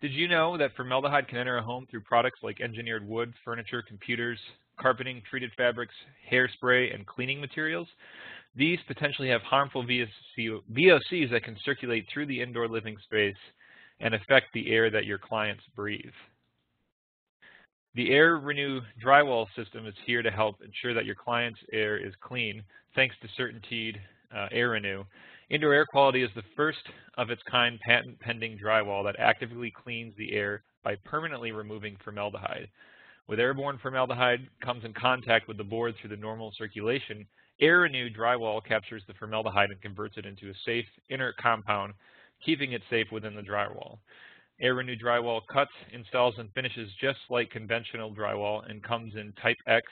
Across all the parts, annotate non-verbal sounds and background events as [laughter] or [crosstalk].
Did you know that formaldehyde can enter a home through products like engineered wood, furniture, computers, carpeting, treated fabrics, hairspray, and cleaning materials? These potentially have harmful VOCs that can circulate through the indoor living space and affect the air that your clients breathe. The Air Renew drywall system is here to help ensure that your client's air is clean thanks to CertainTeed uh, Air Renew. Indoor air quality is the first of its kind patent pending drywall that actively cleans the air by permanently removing formaldehyde. With airborne formaldehyde comes in contact with the board through the normal circulation, Air Renew drywall captures the formaldehyde and converts it into a safe inert compound, keeping it safe within the drywall. Air Renew drywall cuts, installs, and finishes just like conventional drywall and comes in Type X,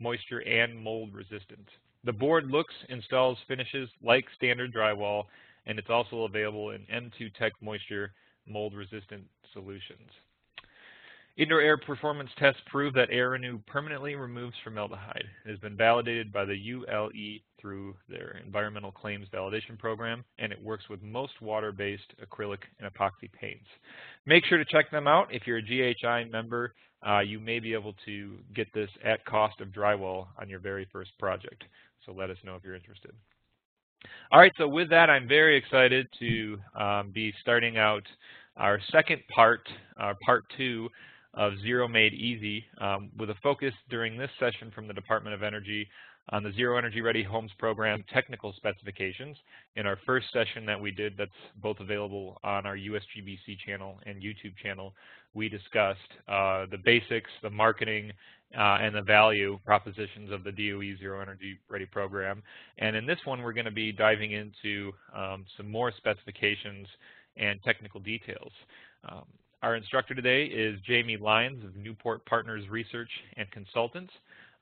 moisture and mold resistant. The board looks, installs, finishes like standard drywall, and it's also available in M2 Tech moisture mold resistant solutions. Indoor air performance tests prove that Air Renew permanently removes formaldehyde. It has been validated by the ULE through their environmental claims validation program, and it works with most water-based acrylic and epoxy paints. Make sure to check them out. If you're a GHI member, uh, you may be able to get this at cost of drywall on your very first project. So let us know if you're interested. All right, so with that, I'm very excited to um, be starting out our second part, uh, part two, of Zero Made Easy um, with a focus during this session from the Department of Energy on the Zero Energy Ready Homes Program technical specifications. In our first session that we did that's both available on our USGBC channel and YouTube channel, we discussed uh, the basics, the marketing, uh, and the value propositions of the DOE Zero Energy Ready program. And in this one, we're going to be diving into um, some more specifications and technical details. Um, our instructor today is Jamie Lyons of Newport Partners Research and Consultants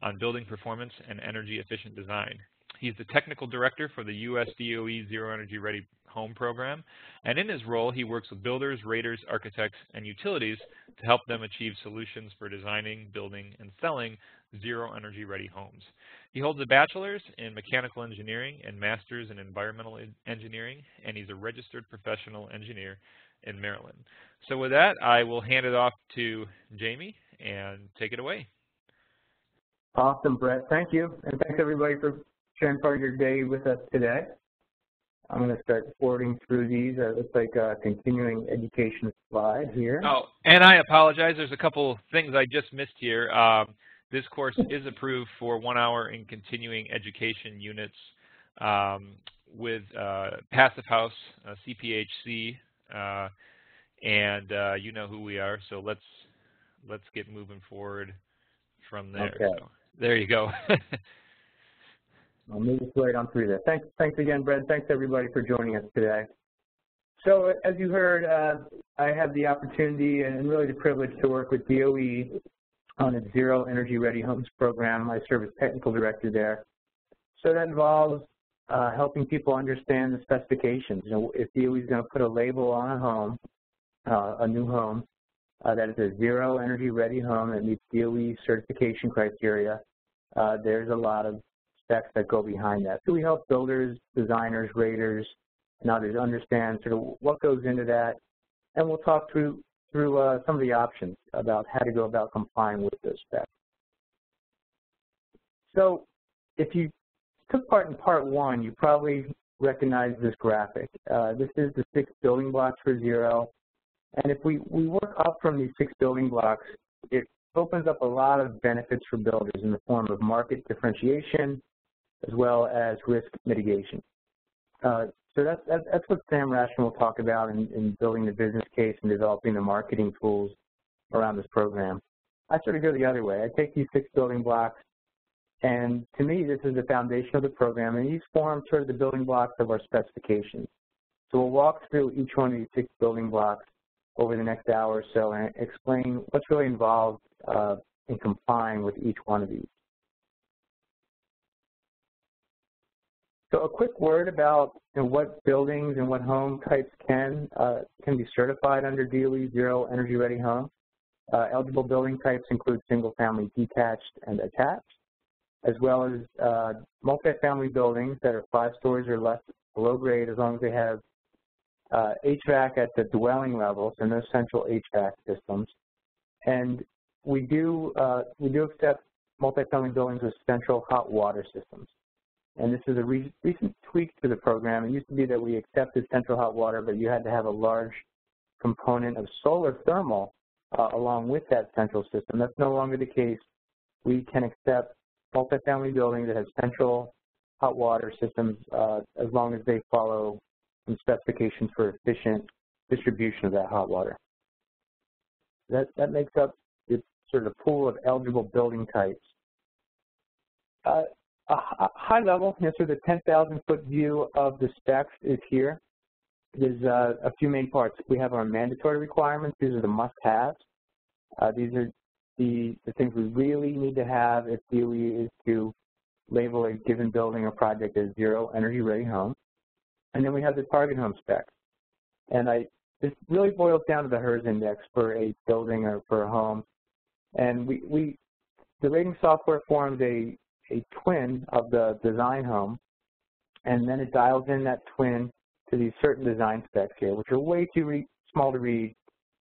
on Building Performance and Energy Efficient Design. He's the technical director for the U.S. DOE Zero Energy Ready Home program, and in his role, he works with builders, raters, architects, and utilities to help them achieve solutions for designing, building, and selling zero energy ready homes. He holds a bachelor's in mechanical engineering and master's in environmental engineering, and he's a registered professional engineer in Maryland. So with that, I will hand it off to Jamie and take it away. Awesome, Brett. Thank you. And thanks everybody for sharing part of your day with us today. I'm going to start forwarding through these. Uh, it looks like a continuing education slide here. Oh, and I apologize. There's a couple things I just missed here. Um, this course is approved for one hour in continuing education units um, with uh, Passive House, uh, CPHC, uh, and uh, you know who we are. So let's let's get moving forward from there. Okay. So there you go. [laughs] I'll move us right on through there. Thanks, thanks again, Brad. Thanks everybody for joining us today. So as you heard, uh, I have the opportunity and really the privilege to work with DOE on its Zero Energy Ready Homes program. I serve as technical director there. So that involves uh, helping people understand the specifications. You know, if DOE is going to put a label on a home, uh, a new home, that is a zero energy ready home that meets DOE certification criteria, uh, there's a lot of specs that go behind that. So we help builders, designers, raters, and others understand sort of what goes into that, and we'll talk through through uh, some of the options about how to go about complying with those specs. So if you took part in part one, you probably recognize this graphic. Uh, this is the six building blocks for zero. And if we, we work up from these six building blocks, it opens up a lot of benefits for builders in the form of market differentiation as well as risk mitigation. Uh, so that's, that's what Sam Rashkin will talk about in, in building the business case and developing the marketing tools around this program. I sort of go the other way. I take these six building blocks and to me, this is the foundation of the program, and these form sort of the building blocks of our specifications. So we'll walk through each one of these six building blocks over the next hour or so and explain what's really involved uh, in complying with each one of these. So a quick word about you know, what buildings and what home types can uh, can be certified under DOE Zero Energy Ready Home. Uh, eligible building types include single-family detached and attached as well as uh, multifamily buildings that are five stories or less below grade as long as they have uh, HVAC at the dwelling level, so no central HVAC systems. And we do, uh, we do accept multifamily buildings with central hot water systems. And this is a re recent tweak to the program. It used to be that we accepted central hot water, but you had to have a large component of solar thermal uh, along with that central system. That's no longer the case. We can accept multifamily buildings that have central hot water systems uh, as long as they follow some specifications for efficient distribution of that hot water. That, that makes up the sort of pool of eligible building types. Uh, a high level, you know, sort of the 10,000 foot view of the specs is here. There's uh, a few main parts. We have our mandatory requirements. These are the must-haves. Uh, these are the, the things we really need to have if DOE is to label a given building or project as zero energy ready home. And then we have the target home specs. And I, this really boils down to the HERS index for a building or for a home. And we, we the rating software forms a, a twin of the design home, and then it dials in that twin to these certain design specs here, which are way too small to read.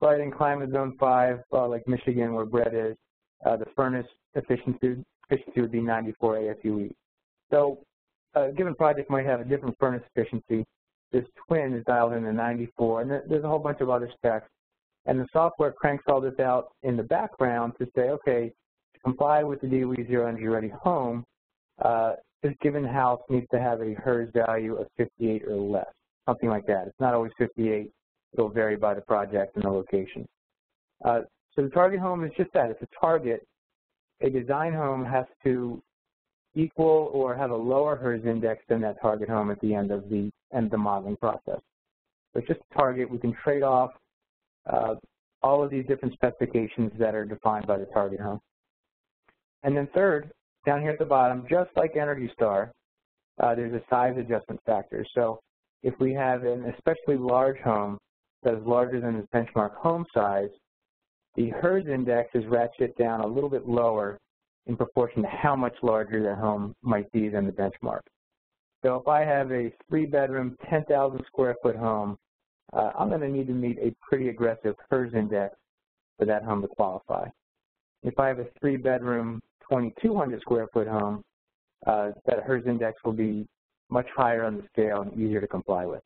But in climate zone 5, uh, like Michigan where Brett is, uh, the furnace efficiency, efficiency would be 94 AFUE. So a given project might have a different furnace efficiency. This twin is dialed in to 94, and there's a whole bunch of other specs. And the software cranks all this out in the background to say, okay, to comply with the DOE Zero Energy Ready Home, uh, this given house needs to have a HERS value of 58 or less, something like that. It's not always 58. It'll vary by the project and the location. Uh, so the target home is just that. It's a target. A design home has to equal or have a lower HERS index than that target home at the end of the end of the modeling process. So it's just target. We can trade off uh, all of these different specifications that are defined by the target home. And then third, down here at the bottom, just like Energy Star, uh, there's a size adjustment factor. So if we have an especially large home that is larger than the benchmark home size, the HERS index is ratcheted down a little bit lower in proportion to how much larger the home might be than the benchmark. So if I have a three-bedroom, 10,000 square foot home, uh, I'm going to need to meet a pretty aggressive HERS index for that home to qualify. If I have a three-bedroom, 2,200 square foot home, uh, that HERS index will be much higher on the scale and easier to comply with.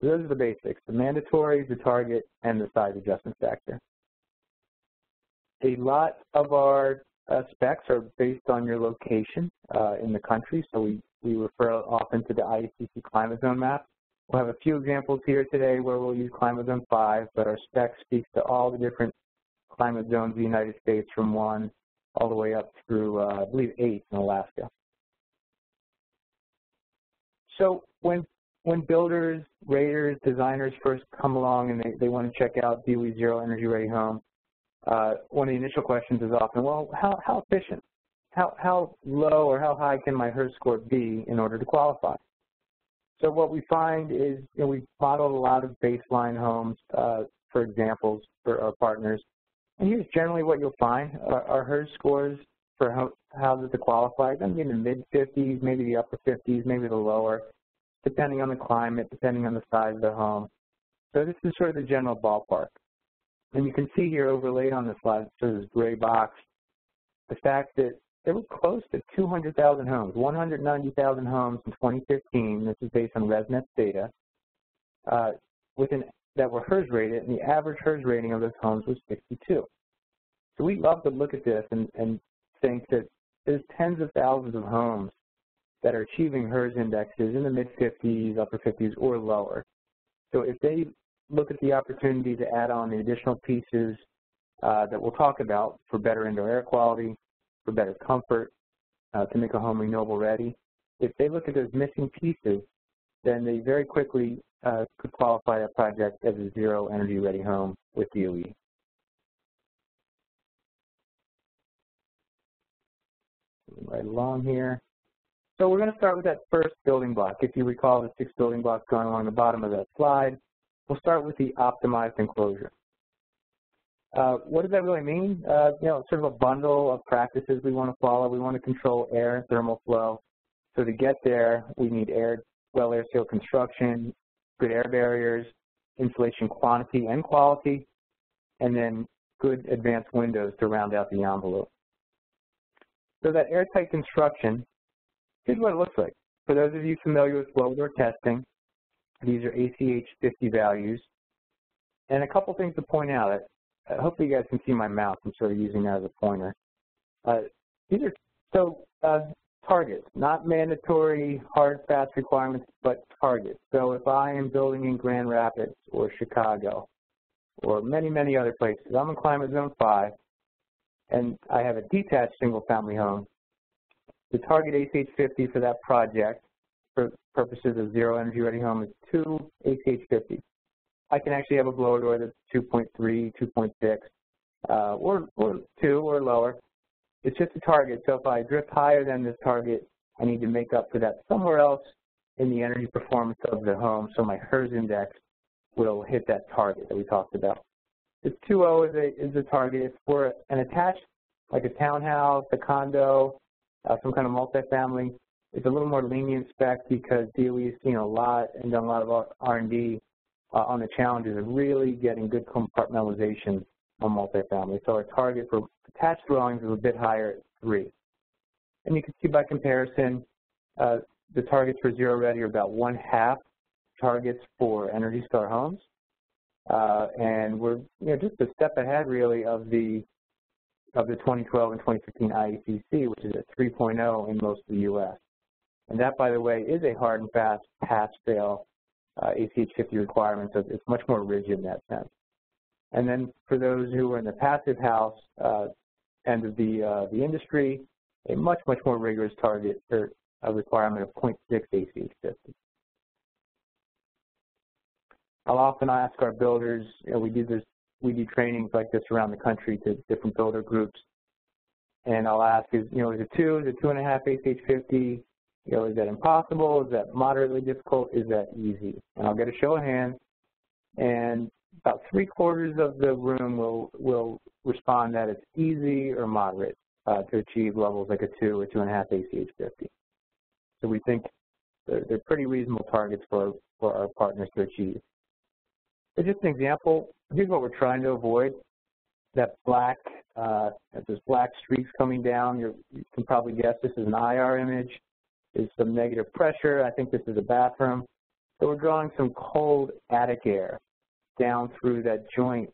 So those are the basics, the mandatory, the target, and the size adjustment factor. A lot of our specs are based on your location uh, in the country, so we, we refer often to the IECC climate zone map. We'll have a few examples here today where we'll use climate zone 5, but our spec speaks to all the different climate zones in the United States from 1 all the way up through, uh, I believe, 8 in Alaska. So when when builders, raters, designers first come along and they, they want to check out DOE Zero Energy Ready Home, uh, one of the initial questions is often, well, how, how efficient? How, how low or how high can my HERS score be in order to qualify? So what we find is you know, we've modeled a lot of baseline homes, uh, for examples, for our partners. And here's generally what you'll find. Our, our HERS scores for houses to qualify, going to be in the mid-50s, maybe the upper 50s, maybe the lower, depending on the climate, depending on the size of the home. So this is sort of the general ballpark. And you can see here overlaid on the slide, so this gray box, the fact that there were close to 200,000 homes, 190,000 homes in 2015. This is based on RESNET data, uh, with an, that were HERS rated, and the average HERS rating of those homes was 62. So we love to look at this and, and think that there's tens of thousands of homes that are achieving HERS indexes in the mid-50s, upper 50s, or lower. So if they look at the opportunity to add on the additional pieces uh, that we'll talk about for better indoor air quality, for better comfort, uh, to make a home renewable ready. If they look at those missing pieces, then they very quickly uh, could qualify a project as a zero energy ready home with DOE. Right along here. So we're going to start with that first building block. If you recall the six building blocks going along the bottom of that slide, we'll start with the optimized enclosure. Uh, what does that really mean? Uh, you know, sort of a bundle of practices we want to follow. We want to control air and thermal flow. So to get there, we need air, well air seal construction, good air barriers, insulation quantity and quality, and then good advanced windows to round out the envelope. So that airtight construction, here's what it looks like. For those of you familiar with blower door testing, these are ACH 50 values. And a couple things to point out. Uh, hopefully you guys can see my mouse. I'm sort of using that as a pointer. Uh, these are so uh, targets, not mandatory hard fast requirements, but targets. So if I am building in Grand Rapids or Chicago or many, many other places, I'm in climate zone 5, and I have a detached single-family home, the target ACH 50 for that project for purposes of zero energy ready home is 2 ACH 50. I can actually have a blower door that's 2.3, 2.6, uh, or, or 2 or lower. It's just a target, so if I drift higher than this target, I need to make up for that somewhere else in the energy performance of the home, so my HERS index will hit that target that we talked about. This 2.0 is a, is a target. If we're an attached, like a townhouse, a condo, uh, some kind of multifamily, it's a little more lenient spec because DOE has seen a lot and done a lot of R&D uh, on the challenges of really getting good compartmentalization on multifamily. So our target for attached dwellings is a bit higher at 3. And you can see by comparison, uh, the targets for zero ready are about one half targets for Energy Star homes. Uh, and we're you know, just a step ahead really of the of the 2012 and 2015 IECC, which is at 3.0 in most of the U.S. And that, by the way, is a hard and fast pass-fail uh, ACH 50 requirement, so it's much more rigid in that sense. And then for those who are in the passive house uh, end of the, uh, the industry, a much, much more rigorous target or a requirement of 0.6 ACH 50. I'll often ask our builders, you know, we do this, we do trainings like this around the country to different builder groups, and I'll ask, is you know, is it two, is it two and a half ACH 50? You know, is that impossible? Is that moderately difficult? Is that easy? And I'll get a show of hands, and about three quarters of the room will will respond that it's easy or moderate uh, to achieve levels like a two or two and a half ACH 50. So we think they're, they're pretty reasonable targets for for our partners to achieve. Just an example, here's what we're trying to avoid. That black, uh, black streaks coming down. You're, you can probably guess this is an IR image. There's some negative pressure. I think this is a bathroom. So we're drawing some cold attic air down through that joint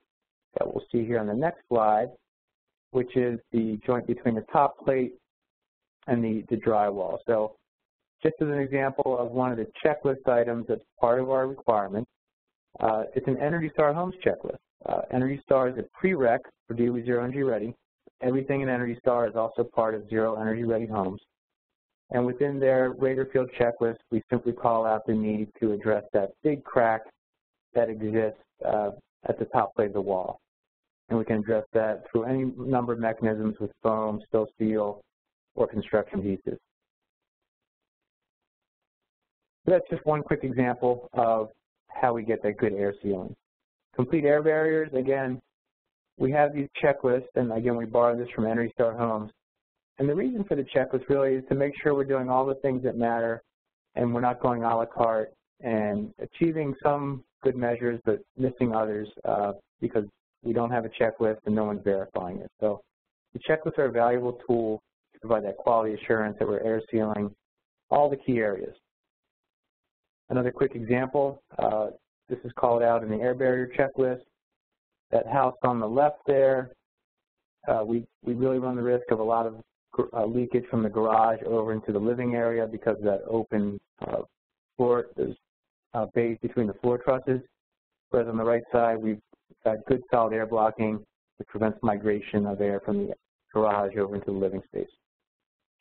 that we'll see here on the next slide, which is the joint between the top plate and the, the drywall. So just as an example of one of the checklist items that's part of our requirements, uh, it's an Energy Star Homes checklist. Uh, Energy Star is a prereq for DOE Zero Energy Ready. Everything in Energy Star is also part of Zero Energy Ready Homes. And within their Rater Field checklist, we simply call out the need to address that big crack that exists uh, at the top plate of the wall. And we can address that through any number of mechanisms with foam, still steel, or construction adhesives. So that's just one quick example of how we get that good air sealing. Complete air barriers, again, we have these checklists, and again, we borrow this from Energy Star Homes. And the reason for the checklist really is to make sure we're doing all the things that matter and we're not going a la carte and achieving some good measures but missing others uh, because we don't have a checklist and no one's verifying it. So the checklists are a valuable tool to provide that quality assurance that we're air sealing all the key areas. Another quick example, uh, this is called out in the air barrier checklist. That house on the left there, uh, we, we really run the risk of a lot of uh, leakage from the garage over into the living area because of that open uh, floor, uh, bays between the floor trusses. Whereas on the right side, we've got good solid air blocking, which prevents migration of air from the garage over into the living space.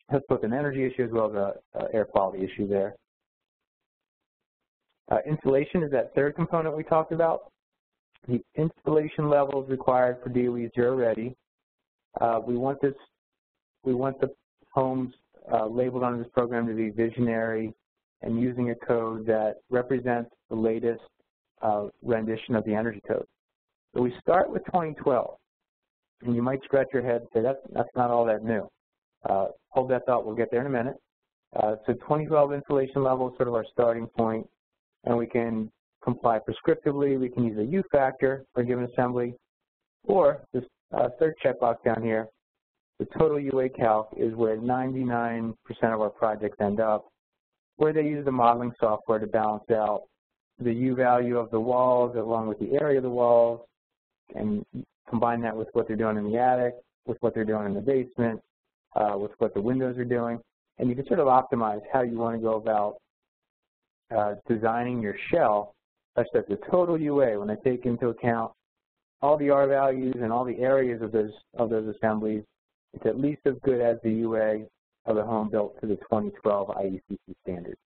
That's both an energy issue as well as an air quality issue there. Uh, insulation is that third component we talked about. The insulation levels required for DOE Zero Ready. Uh, we want this, we want the homes uh, labeled on this program to be visionary and using a code that represents the latest uh, rendition of the energy code. So we start with 2012, and you might scratch your head and say, that's, that's not all that new. Uh, hold that thought, we'll get there in a minute. Uh, so 2012 insulation level is sort of our starting point and we can comply prescriptively, we can use a U factor for a given assembly, or this uh, third checkbox down here, the total UA calc is where 99% of our projects end up, where they use the modeling software to balance out the U value of the walls along with the area of the walls and combine that with what they're doing in the attic, with what they're doing in the basement, uh, with what the windows are doing, and you can sort of optimize how you want to go about uh, designing your shell such that the total UA, when I take into account all the R values and all the areas of those of those assemblies, it's at least as good as the UA of the home built to the 2012 IECC standard.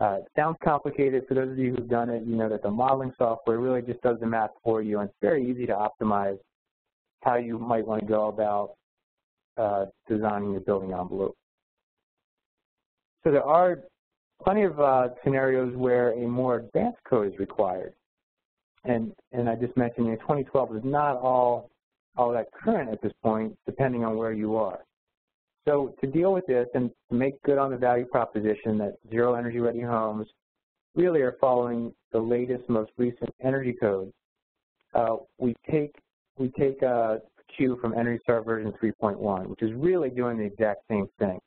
Uh, it sounds complicated. For those of you who've done it, you know that the modeling software really just does the math for you, and it's very easy to optimize how you might want to go about uh, designing your building envelope. So there are plenty of uh, scenarios where a more advanced code is required. And, and I just mentioned, you know, 2012 is not all, all that current at this point, depending on where you are. So to deal with this and to make good on the value proposition that zero energy ready homes really are following the latest, most recent energy codes, uh, we take we take a cue from Energy Star version 3.1, which is really doing the exact same thing.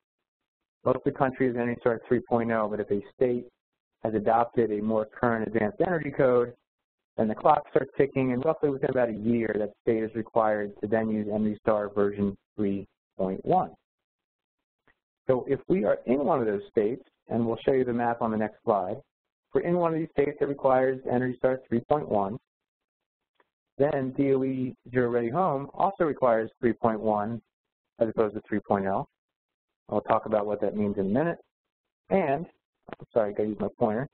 Most of the country is Energy Star 3.0, but if a state has adopted a more current advanced energy code, then the clock starts ticking, and roughly within about a year, that state is required to then use Energy Star version 3.1. So if we are in one of those states, and we'll show you the map on the next slide, if we're in one of these states that requires Energy Star 3.1, then DOE Zero Ready Home also requires 3.1 as opposed to 3.0. I'll talk about what that means in a minute. And, sorry, I gotta use my pointer.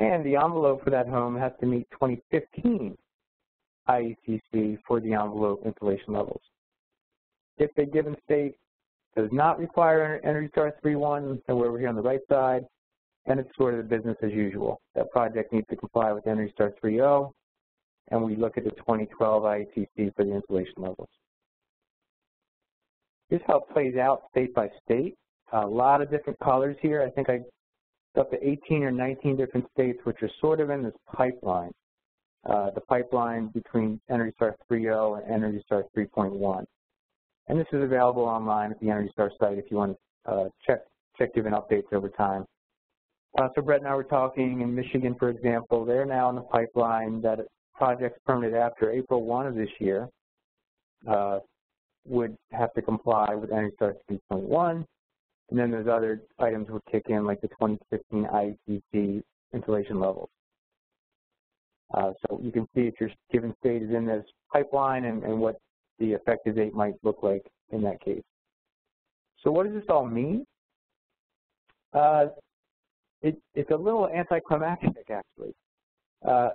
And the envelope for that home has to meet 2015 IECC for the envelope insulation levels. If a given state does not require Energy Star 3.1, so we're over here on the right side, and it's sort of the business as usual. That project needs to comply with Energy Star 3.0, and we look at the 2012 IECC for the insulation levels. Here's how it plays out state by state. A lot of different colors here. I think I up to 18 or 19 different states which are sort of in this pipeline, uh, the pipeline between Energy Star 3.0 and Energy Star 3.1. And this is available online at the Energy Star site if you want to uh, check, check different updates over time. Uh, so Brett and I were talking in Michigan, for example, they're now in the pipeline that projects permitted after April 1 of this year uh, would have to comply with Energy Star 3.1, and then there's other items would kick in like the 2015 IECC insulation levels. Uh, so you can see if your given state is in this pipeline and, and what the effective date might look like in that case. So what does this all mean? Uh, it, it's a little anticlimactic, actually. Uh,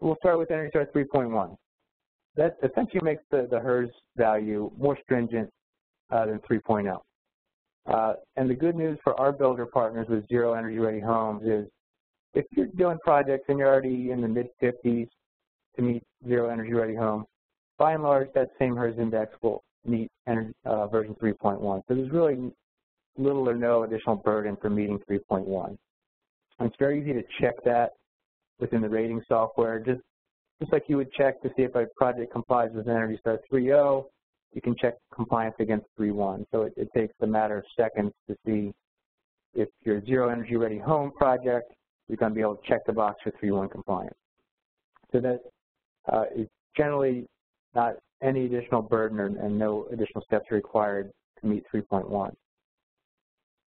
we'll start with Energy Star 3.1. That essentially makes the, the HERS value more stringent uh, than 3.0. Uh, and the good news for our builder partners with zero energy ready homes is if you're doing projects and you're already in the mid 50s to meet zero energy ready home, by and large that same HERS index will meet energy, uh, version 3.1. So there's really little or no additional burden for meeting 3.1. It's very easy to check that within the rating software, just, just like you would check to see if a project complies with Energy Star 3.0, you can check compliance against 3.1. So it, it takes a matter of seconds to see if your zero energy ready home project, you're going to be able to check the box for 3.1 compliance. So that uh, is generally not any additional burden or, and no additional steps required to meet 3.1.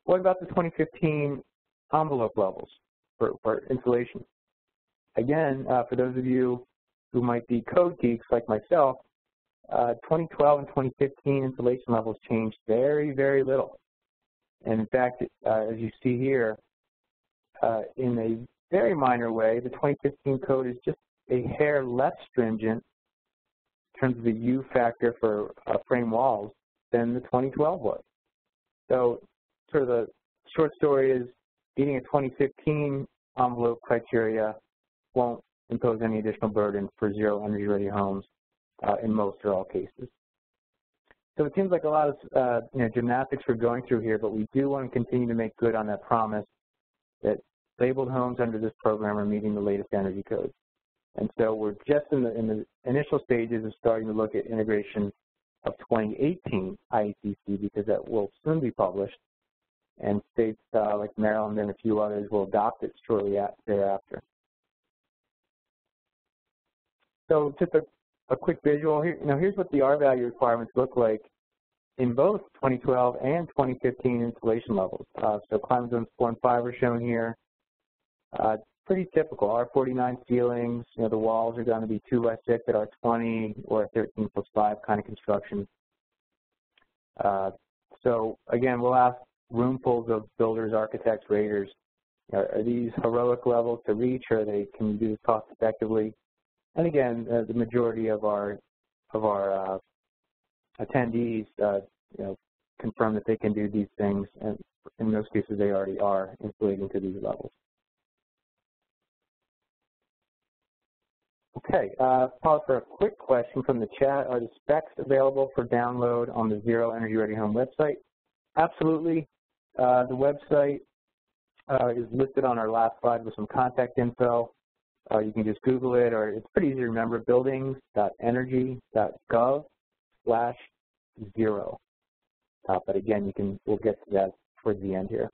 What about the 2015 envelope levels for, for insulation? Again, uh, for those of you who might be code geeks like myself, uh, 2012 and 2015 insulation levels changed very, very little. And in fact, uh, as you see here, uh, in a very minor way, the 2015 code is just a hair less stringent in terms of the U factor for uh, frame walls than the 2012 was. So sort of the short story is meeting a 2015 envelope criteria won't impose any additional burden for zero energy ready homes in most or all cases. So it seems like a lot of uh, you know, gymnastics we're going through here, but we do want to continue to make good on that promise that labeled homes under this program are meeting the latest energy codes. And so we're just in the, in the initial stages of starting to look at integration of 2018 IECC because that will soon be published, and states uh, like Maryland and a few others will adopt it shortly thereafter. So just a, a quick visual here. Know, here's what the R value requirements look like in both 2012 and 2015 insulation levels. Uh, so climate zones 4 and 5 are shown here. Uh, pretty typical. R49 ceilings, you know, the walls are going to be 2 by 6 at R20 or 13 plus 5 kind of construction. Uh, so again, we'll ask roomfuls of builders, architects, raters, are, are, these heroic levels to reach or they can do this cost effectively? And again, uh, the majority of our of our uh, attendees, uh, you know, confirm that they can do these things, and in most cases they already are insulating to these levels. Okay, uh, pause for a quick question from the chat. Are the specs available for download on the Zero Energy Ready Home website? Absolutely. Uh, the website uh, is listed on our last slide with some contact info. Uh, you can just Google it, or it's pretty easy to remember, buildings.energy.gov slash zero. Uh, but again, you can we'll get to that towards the end here.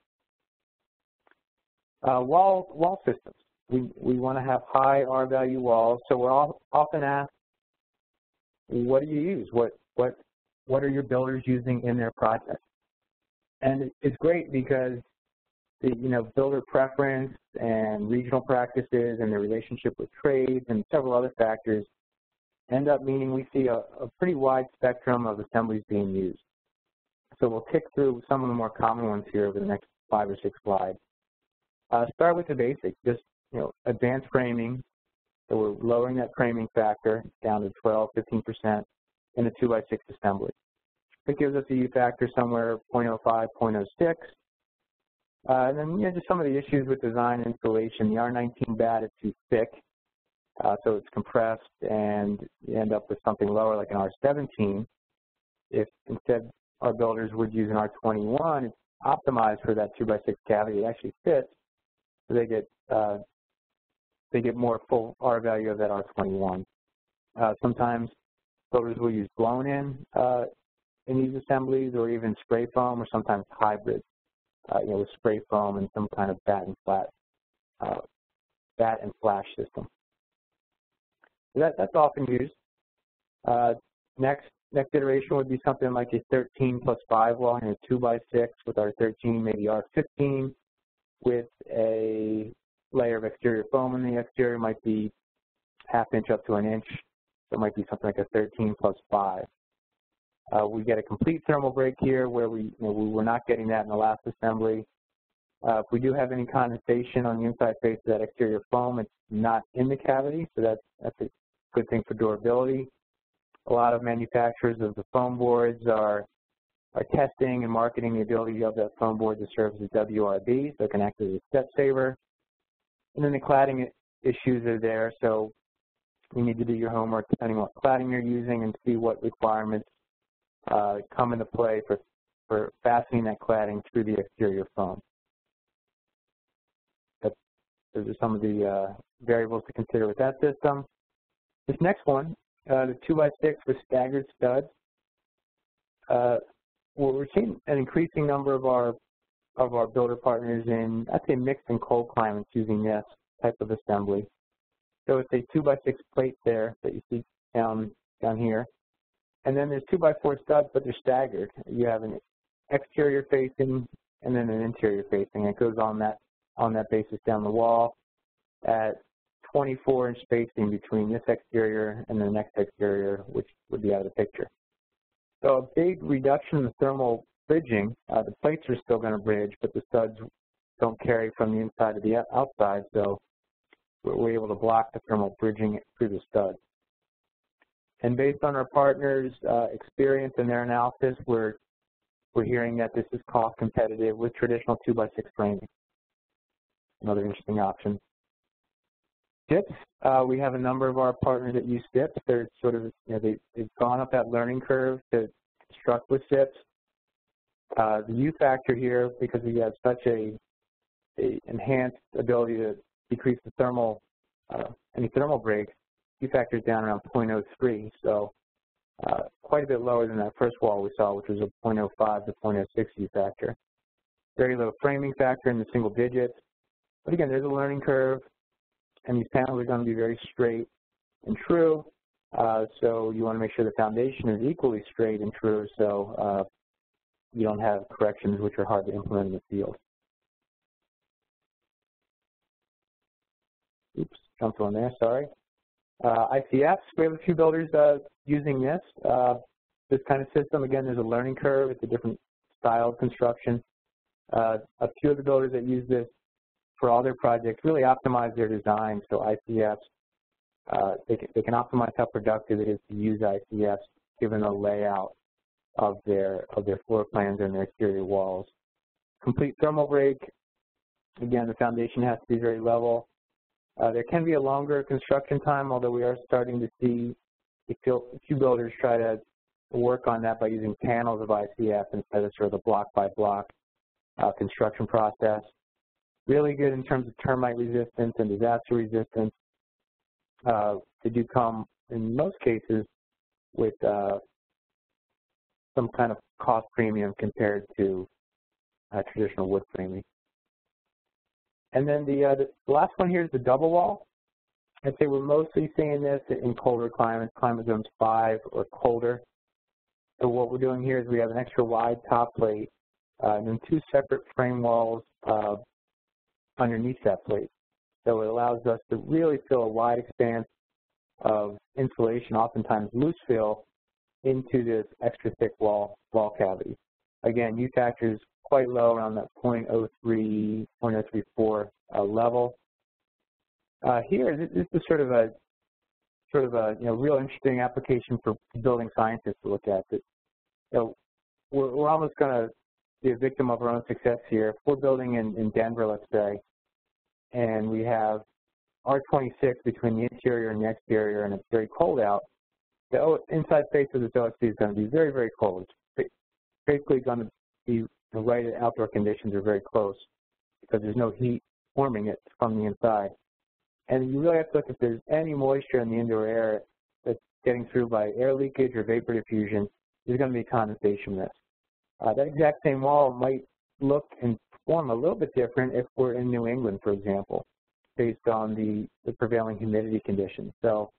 Uh, wall wall systems. We we want to have high R value walls. So we're all, often asked, what do you use? What what what are your builders using in their project? And it's great because you know builder preference and regional practices and their relationship with trades and several other factors end up meaning we see a, a pretty wide spectrum of assemblies being used. So we'll tick through some of the more common ones here over the next five or six slides. Uh, start with the basics, just you know, advanced framing. So we're lowering that framing factor down to 12, 15% in a 2 by 6 assembly. It gives us a U factor somewhere 0.05, 0.06. Uh, and then you know, just some of the issues with design installation. The R19 batt is too thick, uh, so it's compressed, and you end up with something lower like an R17. If instead our builders would use an R21, it's optimized for that 2 by 6 cavity. It actually fits, so they get uh, they get more full R value of that R21. Uh, sometimes builders will use blown in uh, in these assemblies or even spray foam or sometimes hybrid, uh, you know, with spray foam and some kind of batt and flat, uh, batt and flash system. So that, that's often used. Uh, next, next iteration would be something like a 13 plus 5 wall and a 2 by 6 with R13, maybe R15 with a layer of exterior foam in the exterior might be half inch up to an inch. So it might be something like a 13 plus 5. Uh, we get a complete thermal break here where we, you know, we were not getting that in the last assembly. Uh, if we do have any condensation on the inside face of that exterior foam, it's not in the cavity, so that's, that's a good thing for durability. A lot of manufacturers of the foam boards are, are testing and marketing the ability of that foam board to serve as a WRB, so it can act as a step saver. And then the cladding issues are there, so you need to do your homework depending on what cladding you're using and see what requirements uh, come into play for, for fastening that cladding through the exterior foam. That's, those are some of the uh, variables to consider with that system. This next one, uh, the 2x6 with staggered studs. Uh, we're seeing an increasing number of our of our builder partners in, I'd say, mixed and cold climates using this type of assembly. So it's a 2 by 6 plate there that you see down, down here. And then there's 2 by 4 studs, but they're staggered. You have an exterior facing and then an interior facing. It goes on that on that basis down the wall at 24 inch spacing between this exterior and the next exterior, which would be out of the picture. So a big reduction in the thermal bridging. Uh, the plates are still going to bridge, but the studs don't carry from the inside to the outside, so we're able to block the thermal bridging through the studs. And based on our partners' uh, experience and their analysis, we're we're hearing that this is cost competitive with traditional 2x6 framing. Another interesting option. SIPs, uh, we have a number of our partners that use SIPs. They're sort of, you know, they, they've gone up that learning curve to construct with SIPs. Uh, the U factor here, because we have such a, a enhanced ability to decrease the thermal, uh, any thermal breaks, U factor is down around 0.03. So uh, quite a bit lower than that first wall we saw, which was a 0.05 to 0.06 U factor. Very low framing factor in the single digits. But again, there's a learning curve, and these panels are going to be very straight and true. Uh, so you want to make sure the foundation is equally straight and true so uh, you don't have corrections which are hard to implement in the field. Oops, jumped on there, sorry. Uh, ICFs, we have a few builders uh, using this. Uh, this kind of system, again, there's a learning curve. It's a different style of construction. Uh, a few of the builders that use this for all their projects really optimize their design. So ICFs, uh, they, can, they can optimize how productive it is to use ICFs given the layout of their of their floor plans and their exterior walls. Complete thermal break. Again, the foundation has to be very level. Uh, there can be a longer construction time, although we are starting to see a few builders try to work on that by using panels of ICF instead of sort of the block by block uh, construction process. Really good in terms of termite resistance and disaster resistance. Uh, they do come, in most cases, with uh, some kind of cost premium compared to uh, traditional wood framing. And then the, uh, the last one here is the double wall. I'd say we're mostly seeing this in colder climates, climate zones 5 or colder. So what we're doing here is we have an extra wide top plate uh, and then two separate frame walls uh, underneath that plate. So it allows us to really fill a wide expanse of insulation, oftentimes loose fill, into this extra thick wall, wall cavity. Again, U factor is quite low, around that 0.03, 0.034 uh, level. Uh, here, this, is sort of a sort of a you know real interesting application for building scientists to look at. That you know we're, we're almost going to be a victim of our own success here. If we're building in, in Denver, let's say, and we have R26 between the interior and the exterior, and it's very cold out, the inside face of this OSB is going to be very, very cold. It's basically going to be the right outdoor conditions are very close because there's no heat warming it from the inside. And you really have to look if there's any moisture in the indoor air that's getting through by air leakage or vapor diffusion, there's going to be condensation risk. Uh, that exact same wall might look and form a little bit different if we're in New England, for example, based on the, the prevailing humidity conditions. So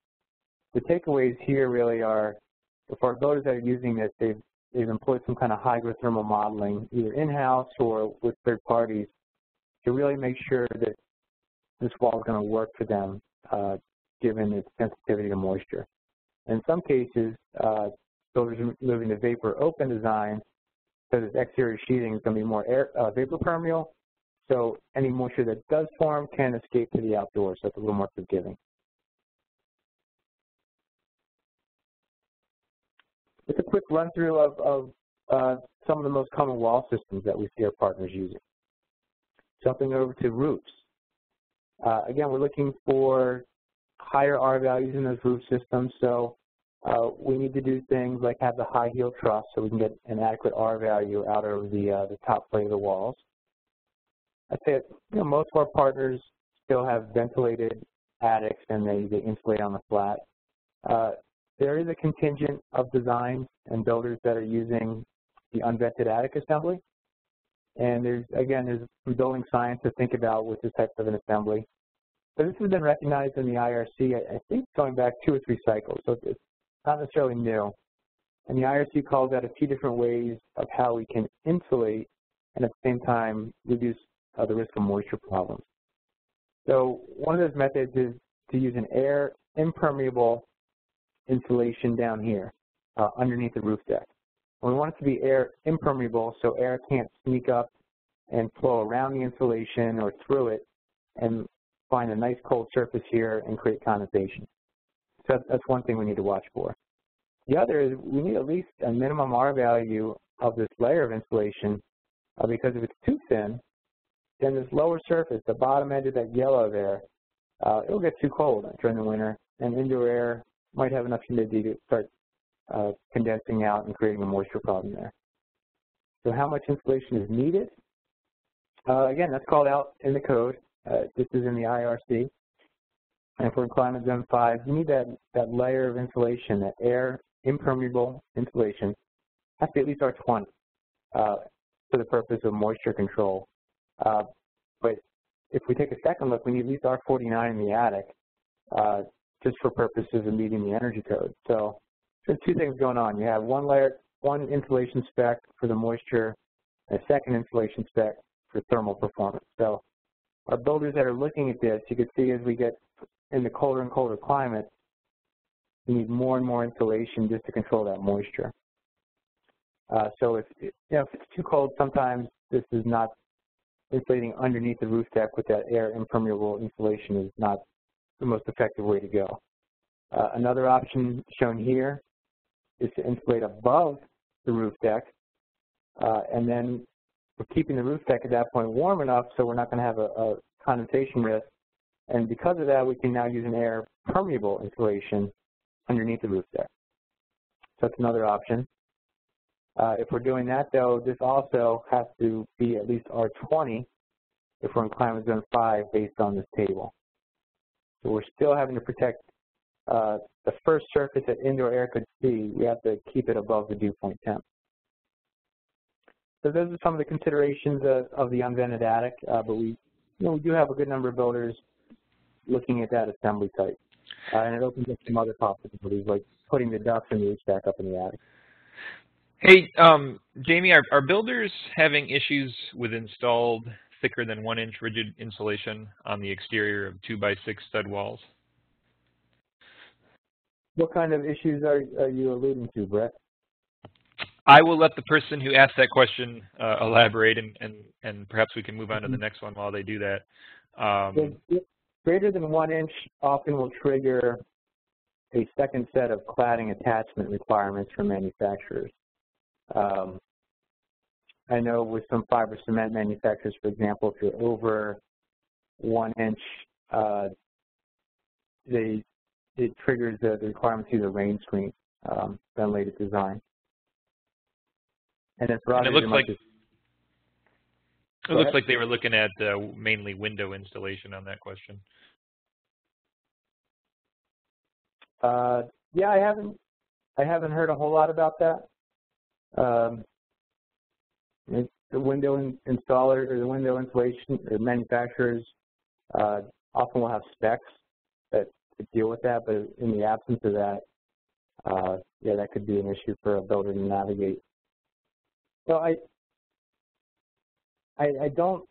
the takeaways here really are, for our that are using this, they've, they've employed some kind of hygrothermal modeling, either in-house or with third parties, to really make sure that this wall is going to work for them, uh, given its sensitivity to moisture. In some cases, uh, builders are moving to vapor open design, so this exterior sheathing is going to be more air, uh, vapor permeable, so any moisture that does form can escape to the outdoors, so it's a little more forgiving. Just a quick run through of, of uh, some of the most common wall systems that we see our partners using. Jumping over to roofs. Uh, again, we're looking for higher R values in those roof systems, so uh, we need to do things like have the high heel truss so we can get an adequate R value out of the, uh, the top plate of the walls. I'd say you know, most of our partners still have ventilated attics and they, they insulate on the flat. Uh, there is a contingent of designs and builders that are using the unvented attic assembly. And there's, again, there's some building science to think about with this type of an assembly. But this has been recognized in the IRC, I think, going back two or three cycles, so it's not necessarily new. And the IRC calls out a few different ways of how we can insulate and at the same time reduce uh, the risk of moisture problems. So one of those methods is to use an air impermeable insulation down here uh, underneath the roof deck. We want it to be air impermeable so air can't sneak up and flow around the insulation or through it and find a nice cold surface here and create condensation. So that's one thing we need to watch for. The other is we need at least a minimum R value of this layer of insulation uh, because if it's too thin, then this lower surface, the bottom edge of that yellow there, uh, it'll get too cold during the winter and indoor air might have enough humidity to start uh, condensing out and creating a moisture problem there. So how much insulation is needed? Uh, again, that's called out in the code. Uh, this is in the IRC. And if we're in climate zone 5, you need that, that layer of insulation, that air impermeable insulation, has to be at least R20 uh, for the purpose of moisture control. Uh, but if we take a second look, we need at least R49 in the attic uh, just for purposes of meeting the energy code. So there's two things going on. You have one layer, one insulation spec for the moisture, and a second insulation spec for thermal performance. So our builders that are looking at this, you can see as we get in the colder and colder climate, you need more and more insulation just to control that moisture. Uh, so if, you know, if it's too cold, sometimes this is not insulating underneath the roof deck with that air impermeable insulation is not the most effective way to go. Uh, another option shown here is to insulate above the roof deck, uh, and then we're keeping the roof deck at that point warm enough so we're not going to have a, a condensation risk. And because of that, we can now use an air permeable insulation underneath the roof deck. So that's another option. Uh, if we're doing that, though, this also has to be at least R20 if we're in climate zone 5 based on this table. So we're still having to protect uh, the first surface that indoor air could see. We have to keep it above the dew point temp. So those are some of the considerations of, of the unvented attic, uh, but we, you know, we do have a good number of builders looking at that assembly type. Uh, and it opens up some other possibilities, like putting the ducts and the HVAC up in the attic. Hey, um, Jamie, are, are builders having issues with installed thicker than one inch rigid insulation on the exterior of two by six stud walls? What kind of issues are, are you alluding to, Brett? I will let the person who asked that question uh, elaborate, and, and, and perhaps we can move on to the mm-hmm. next one while they do that. Um, greater than one inch often will trigger a second set of cladding attachment requirements for manufacturers. Um, I know with some fiber cement manufacturers, for example, if you're over one inch, uh, they it triggers the, the requirement to the rain screen um, ventilated design. And then for and it looks like it looks ahead. like they were looking at uh, mainly window installation on that question. Uh, yeah, I haven't I haven't heard a whole lot about that. Um, the window in, installer or the window installation manufacturers uh, often will have specs that deal with that, but in the absence of that, uh, yeah, that could be an issue for a builder to navigate. So I, I, I don't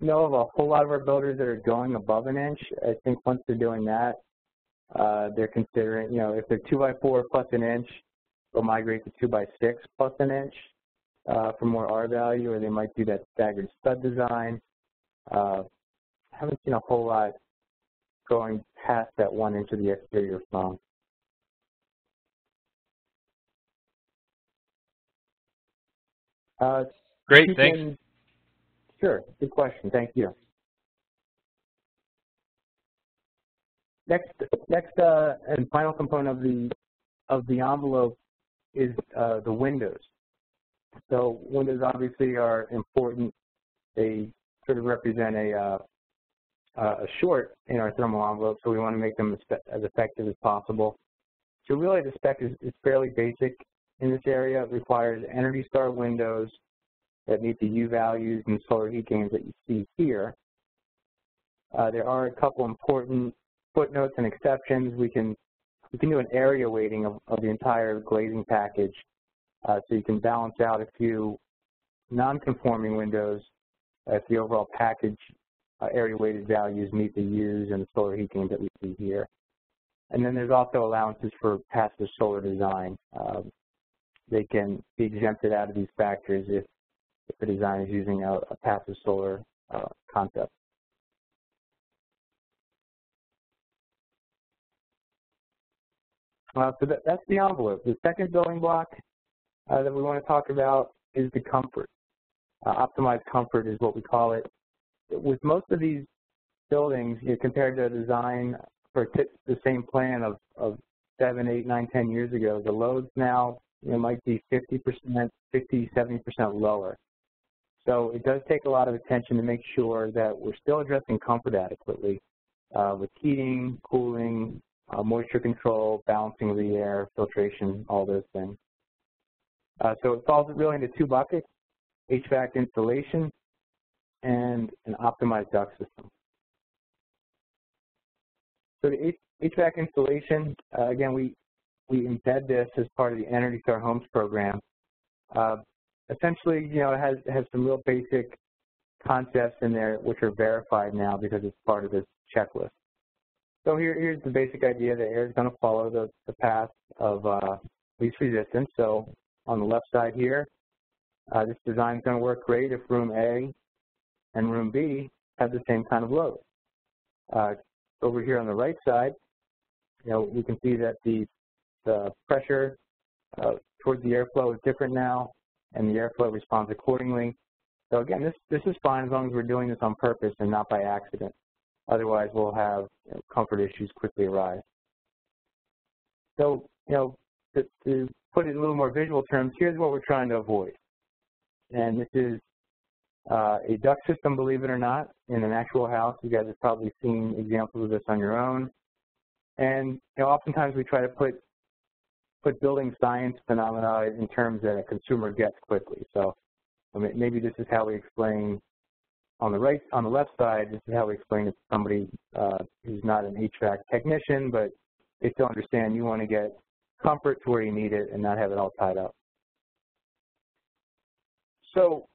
know of a whole lot of our builders that are going above an inch. I think once they're doing that, uh, they're considering, you know, if they're two by four plus an inch, they'll migrate to two by six plus an inch uh, for more R value, or they might do that staggered stud design. Uh, haven't seen a whole lot going past that one inch of the exterior foam. Uh, Great, thanks. Sure, good question. Thank you. Next, next uh, and final component of the of the envelope is uh, the windows. So windows obviously are important. They sort of represent a, uh, a short in our thermal envelope, so we want to make them as effective as possible. So really the spec is, is fairly basic in this area. It requires Energy Star windows that meet the U values and solar heat gains that you see here. Uh, there are a couple important footnotes and exceptions. We can we can do an area weighting of, of the entire glazing package so you can balance out a few non-conforming windows if the overall package uh, area weighted values meet the U's and the solar heat gains that we see here. And then there's also allowances for passive solar design. Uh, they can be exempted out of these factors if, if the design is using a, a passive solar uh, concept. Uh, so that, that's the envelope. The second building block uh, that we want to talk about is the comfort. Uh, optimized comfort is what we call it. With most of these buildings, you know, compared to a design for the same plan of, of seven, eight, nine, ten years ago, the loads now you know, might be 50%, 50, 70% lower. So it does take a lot of attention to make sure that we're still addressing comfort adequately uh, with heating, cooling, uh, moisture control, balancing of the air, filtration, all those things. Uh, so it falls really into two buckets, HVAC installation and an optimized duct system. So the HVAC installation, uh, again, we, we embed this as part of the Energy Star Homes program. Uh, essentially, you know, it has, has some real basic concepts in there which are verified now because it's part of this checklist. So here, here's the basic idea that air is going to follow the, the path of uh, least resistance. So on the left side here, uh, this design is going to work great if room A and room B have the same kind of load. Uh, over here on the right side, you know, we can see that the, the pressure uh, towards the airflow is different now, and the airflow responds accordingly. So again, this, this is fine as long as we're doing this on purpose and not by accident. Otherwise, we'll have you know, comfort issues quickly arise. So, you know, to put it in a little more visual terms, here's what we're trying to avoid. And this is uh, a duct system, believe it or not, in an actual house. You guys have probably seen examples of this on your own. And you know, oftentimes we try to put put building science phenomena in terms that a consumer gets quickly. So I mean, maybe this is how we explain on the right, on the left side, this is how we explain it to somebody uh, who's not an HVAC technician, but they still understand you want to get comfort to where you need it and not have it all tied up. So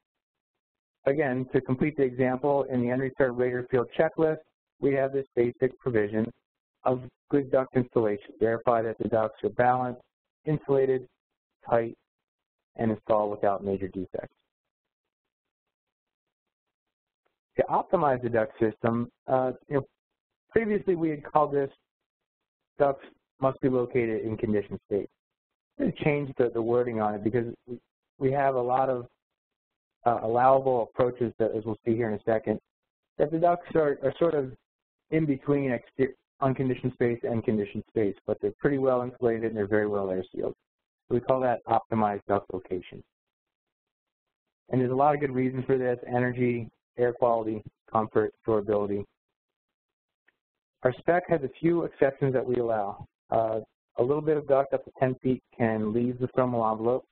again, to complete the example, in the Star Rater Field checklist, we have this basic provision of good duct installation. Verify that the ducts are balanced, insulated, tight, and installed without major defects. To optimize the duct system, uh, you know, previously we had called this ducts must be located in conditioned state. We changed the, the wording on it because we, we have a lot of uh, allowable approaches that, as we'll see here in a second, that the ducts are, are sort of in between unconditioned space and conditioned space, but they're pretty well insulated and they're very well air sealed. We call that optimized duct location. And there's a lot of good reasons for this, energy, air quality, comfort, durability. Our spec has a few exceptions that we allow. Uh, a little bit of duct up to 10 feet can leave the thermal envelope.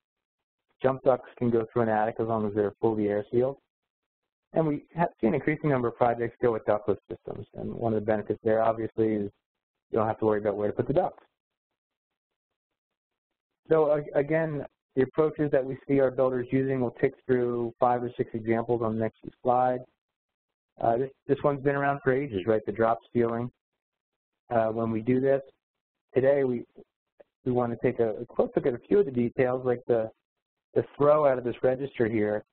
Jump ducts can go through an attic as long as they're fully air sealed. And we have seen an increasing number of projects go with ductless systems. And one of the benefits there, obviously, is you don't have to worry about where to put the ducts. So again, the approaches that we see our builders using, we'll tick through five or six examples on the next few slides. Uh, this, this one's been around for ages, right, the drop ceiling. Uh, when we do this, today we, we want to take a, a close look at a few of the details, like the, the throw out of this register here.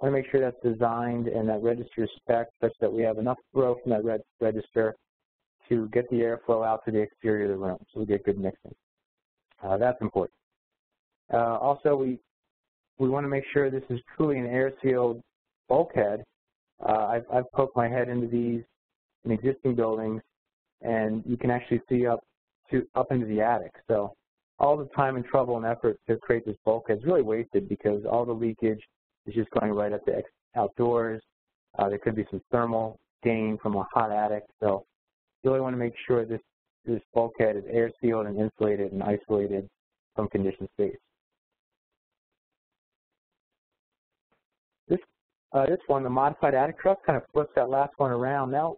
I want to make sure that's designed and that register is spec such that we have enough throw from that red register to get the airflow out to the exterior of the room, so we get good mixing. Uh, that's important. Uh, also, we we want to make sure this is truly an air-sealed bulkhead. Uh, I've, I've poked my head into these in existing buildings, and you can actually see up to up into the attic. So all the time and trouble and effort to create this bulkhead is really wasted because all the leakage is just going right up the outdoors. Uh, there could be some thermal gain from a hot attic. So you really want to make sure this, this bulkhead is air sealed and insulated and isolated from conditioned space. This, uh, this one, the modified attic truss, kind of flips that last one around. Now,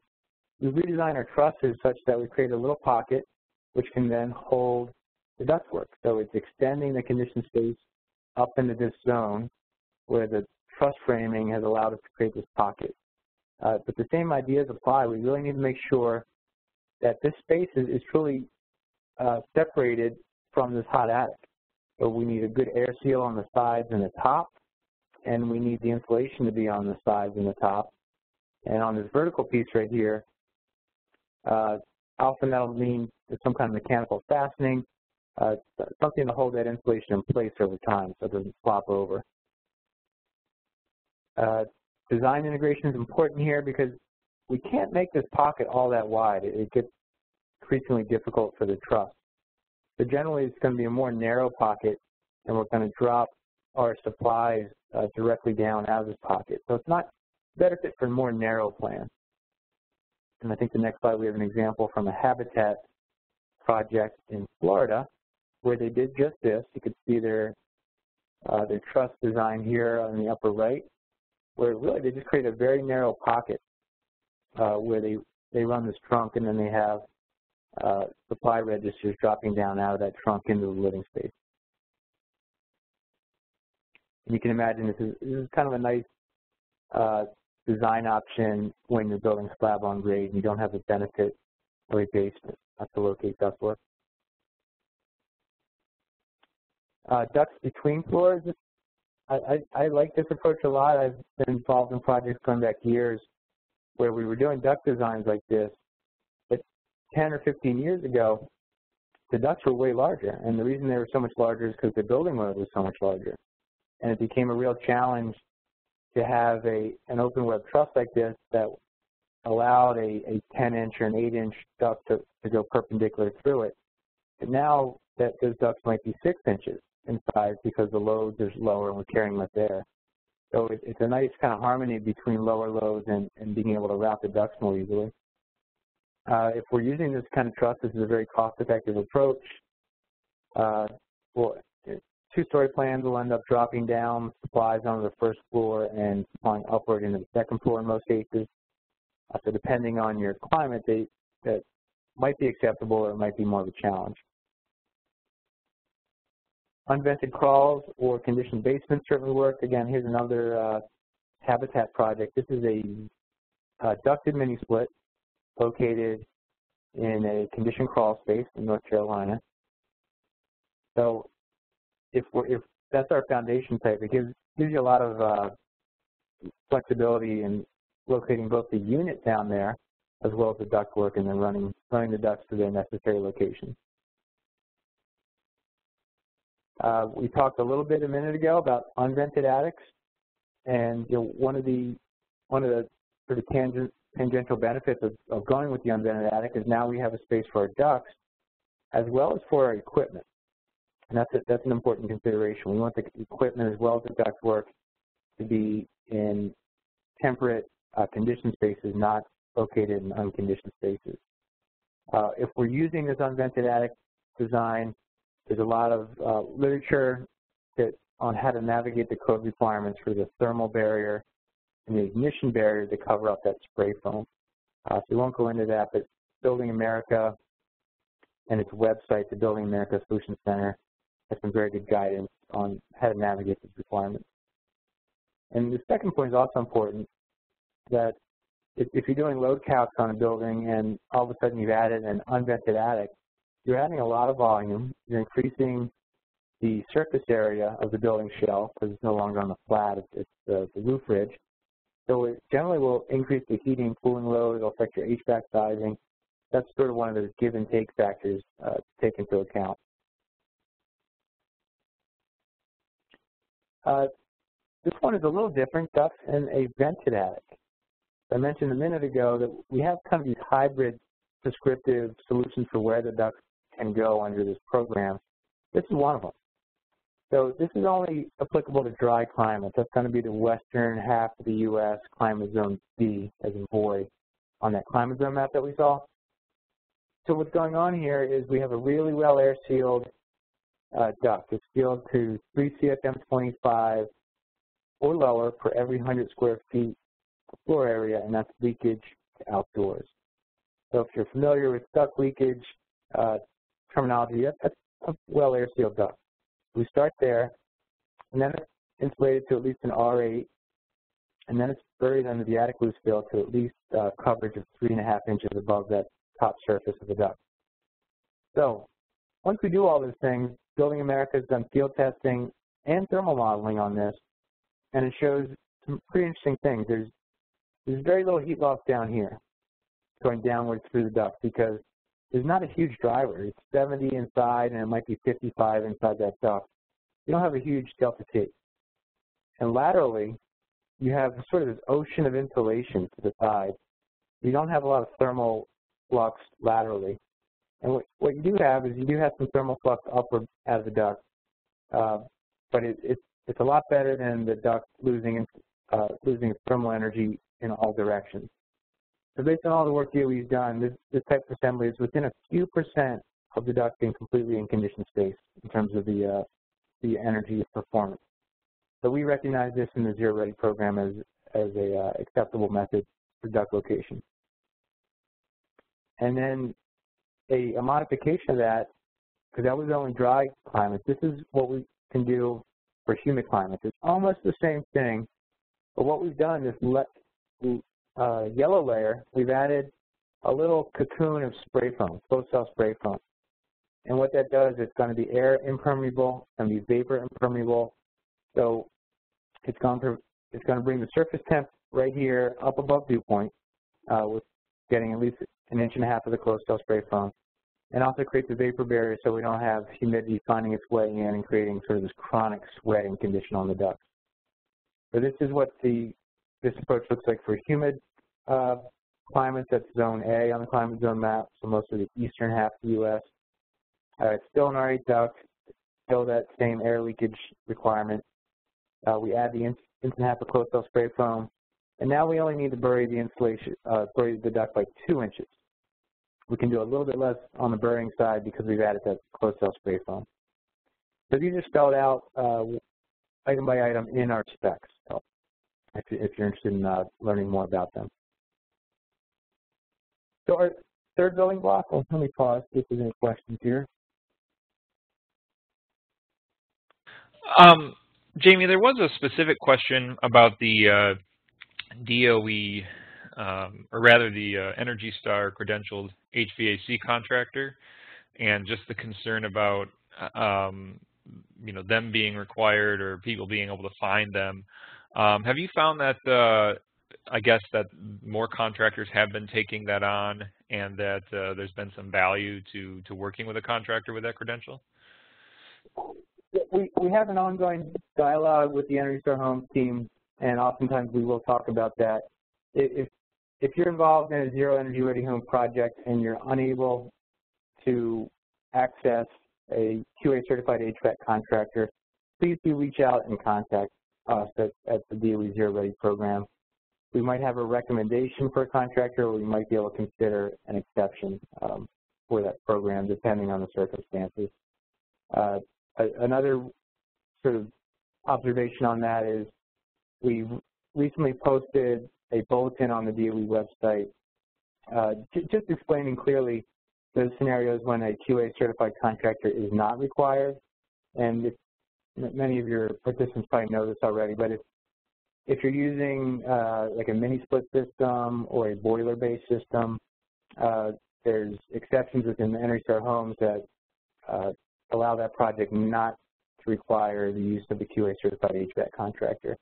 we redesign our trusses such that we create a little pocket which can then hold the ductwork. So it's extending the conditioned space up into this zone where the truss framing has allowed us to create this pocket. Uh, but the same ideas apply. We really need to make sure that this space is, is truly uh, separated from this hot attic. So we need a good air seal on the sides and the top, and we need the insulation to be on the sides and the top. And on this vertical piece right here, uh, often that'll mean some kind of mechanical fastening, uh, something to hold that insulation in place over time so it doesn't flop over. Uh, design integration is important here because we can't make this pocket all that wide. It, gets increasingly difficult for the truss. So generally it's going to be a more narrow pocket and we're going to drop our supplies uh, directly down out of this pocket. So it's not better fit for more narrow plans. And I think the next slide we have an example from a habitat project in Florida where they did just this. You could see their uh, their truss design here on the upper right, where really they just create a very narrow pocket uh, where they, they run this trunk and then they have uh, supply registers dropping down out of that trunk into the living space. And you can imagine this is, this is kind of a nice uh, design option when you're building slab on grade and you don't have the benefit of a basement to locate ductwork. Uh, ducts between floors, I, I, I like this approach a lot. I've been involved in projects going back years where we were doing duct designs like this, but 10 or 15 years ago, the ducts were way larger, and the reason they were so much larger is because the building load was so much larger. And it became a real challenge to have a an open web truss like this that allowed a, a 10 inch or an 8 inch duct to, to go perpendicular through it. But now that those ducts might be 6 inches in size because the loads are lower and we're carrying less air. So it, it's a nice kind of harmony between lower loads and, and being able to route the ducts more easily. Uh, if we're using this kind of truss, this is a very cost-effective approach. Uh, two-story plans will end up dropping down supplies onto the first floor and supplying upward into the second floor in most cases. Uh, so depending on your climate, they, that might be acceptable or it might be more of a challenge. Unvented crawls or conditioned basements certainly work. Again, here's another uh, habitat project. This is a uh, ducted mini split located in a conditioned crawl space in North Carolina. So if, if that's our foundation type, it gives, gives you a lot of uh, flexibility in locating both the unit down there as well as the ductwork and then running, running the ducts to their necessary location. Uh, we talked a little bit a minute ago about unvented attics, and you know, one of the one of the sort of tangent, tangential benefits of, of going with the unvented attic is now we have a space for our ducts as well as for our equipment. And that's, a, that's an important consideration. We want the equipment as well as the ductwork to be in temperate uh, conditioned spaces, not located in unconditioned spaces. Uh, if we're using this unvented attic design, there's a lot of uh, literature that on how to navigate the code requirements for the thermal barrier and the ignition barrier to cover up that spray foam. Uh, so we won't go into that, but Building America and its website, the Building America Solutions Center, has some very good guidance on how to navigate these requirements. And the second point is also important, that if, if you're doing load counts on a building and all of a sudden you've added an unvented attic, you're adding a lot of volume. You're increasing the surface area of the building shell because it's no longer on the flat, it's, it's the, the roof ridge. So it generally will increase the heating and cooling load. It'll affect your HVAC sizing. That's sort of one of those give and take factors uh, to take into account. Uh, this one is a little different, ducts in a vented attic. I mentioned a minute ago that we have kind of these hybrid prescriptive solutions for where the ducts can go under this program. This is one of them. So this is only applicable to dry climates. That's going to be the western half of the U.S., climate zone B, as in boy, on that climate zone map that we saw. So what's going on here is we have a really well air sealed duct. It's sealed to 3 CFM 25 or lower for every 100 square feet floor area, and that's leakage to outdoors. So if you're familiar with duct leakage, uh, terminology, that's a well air sealed duct. We start there, and then it's insulated to at least an R8, and then it's buried under the attic loose fill to at least uh, coverage of three and a half inches above that top surface of the duct. So once we do all these things, Building America has done field testing and thermal modeling on this, and it shows some pretty interesting things. There's there's very little heat loss down here going downwards through the duct because there's not a huge driver. It's 70 inside, and it might be 55 inside that duct. You don't have a huge delta T. And laterally, you have sort of this ocean of insulation to the side. You don't have a lot of thermal flux laterally. And what, what you do have is you do have some thermal flux upward out of the duct, uh, but it, it's it's a lot better than the duct losing uh, losing thermal energy in all directions. So based on all the work DOE's done, this, this type of assembly is within a few percent of the duct being completely in conditioned space in terms of the uh, the energy performance. So we recognize this in the Zero Ready program as as a uh, acceptable method for duct location. And then a, a modification of that, because that was only dry climates, this is what we can do for humid climates. It's almost the same thing, but what we've done is let uh, yellow layer, we've added a little cocoon of spray foam, closed cell spray foam. And what that does, it's going to be air impermeable and be vapor impermeable. So it's going to it's going to bring the surface temp right here up above dew point uh, with getting at least an inch and a half of the closed cell spray foam. And also creates a vapor barrier so we don't have humidity finding its way in and creating sort of this chronic sweating condition on the ducts. So this is what the this approach looks like for humid uh, climates. That's zone A on the climate zone map, so most of the eastern half of the U.S. Uh, it's still an R8 duct, still that same air leakage requirement. Uh, we add the a half of closed cell spray foam, and now we only need to bury the insulation, uh, bury the duct by two inches. We can do a little bit less on the burying side because we've added that closed cell spray foam. So these are spelled out uh, item by item in our specs, so if, if you're interested in uh, learning more about them. So our third building block, well, let me pause, if there's any questions here. Um, Jamie, there was a specific question about the uh, DOE, um, or rather the uh, Energy Star credentialed HVAC contractor, and just the concern about uh, um, you know them being required or people being able to find them. Um, have you found that uh, I guess that more contractors have been taking that on, and that uh, there's been some value to to working with a contractor with that credential? We we have an ongoing dialogue with the Energy Star Homes team, and oftentimes we will talk about that. If if you're involved in a zero energy ready home project and you're unable to access a QA certified HVAC contractor, please do reach out and contact us at, at the DOE Zero Ready program. We might have a recommendation for a contractor or we might be able to consider an exception um, for that program depending on the circumstances. Uh, another sort of observation on that is we recently posted a bulletin on the DOE website uh, just explaining clearly those scenarios when a QA certified contractor is not required. And if, many of your participants probably know this already, but if, if you're using uh, like a mini split system or a boiler-based system, uh, there's exceptions within the Energy Star homes that uh, allow that project not to require the use of a QA certified HVAC contractor.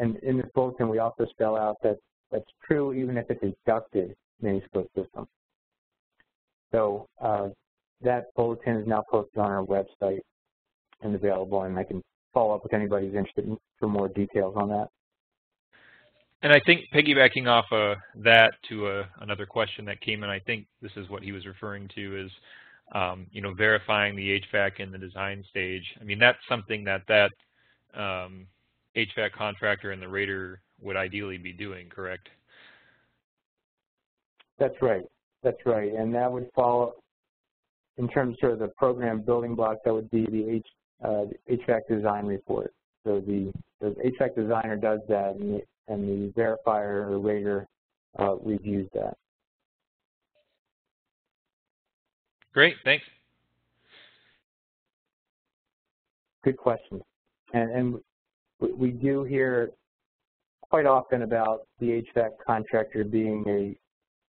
Uh, and in this bulletin, we also spell out that that's true even if it's a ducted mini split system. So uh, that bulletin is now posted on our website and available, and I can follow up with anybody who's interested in, for more details on that. And I think piggybacking off of that to uh, another question that came in, I think this is what he was referring to is, um, you know, verifying the HVAC in the design stage. I mean, that's something that that um, HVAC contractor and the rater would ideally be doing, correct? That's right. That's right. And that would fall in terms of the program building block, that would be the, H, uh, the HVAC design report. So the, the HVAC designer does that, and the, and the verifier or rater uh, reviews that. Great, thanks. Good question. And, and we do hear quite often about the HVAC contractor being a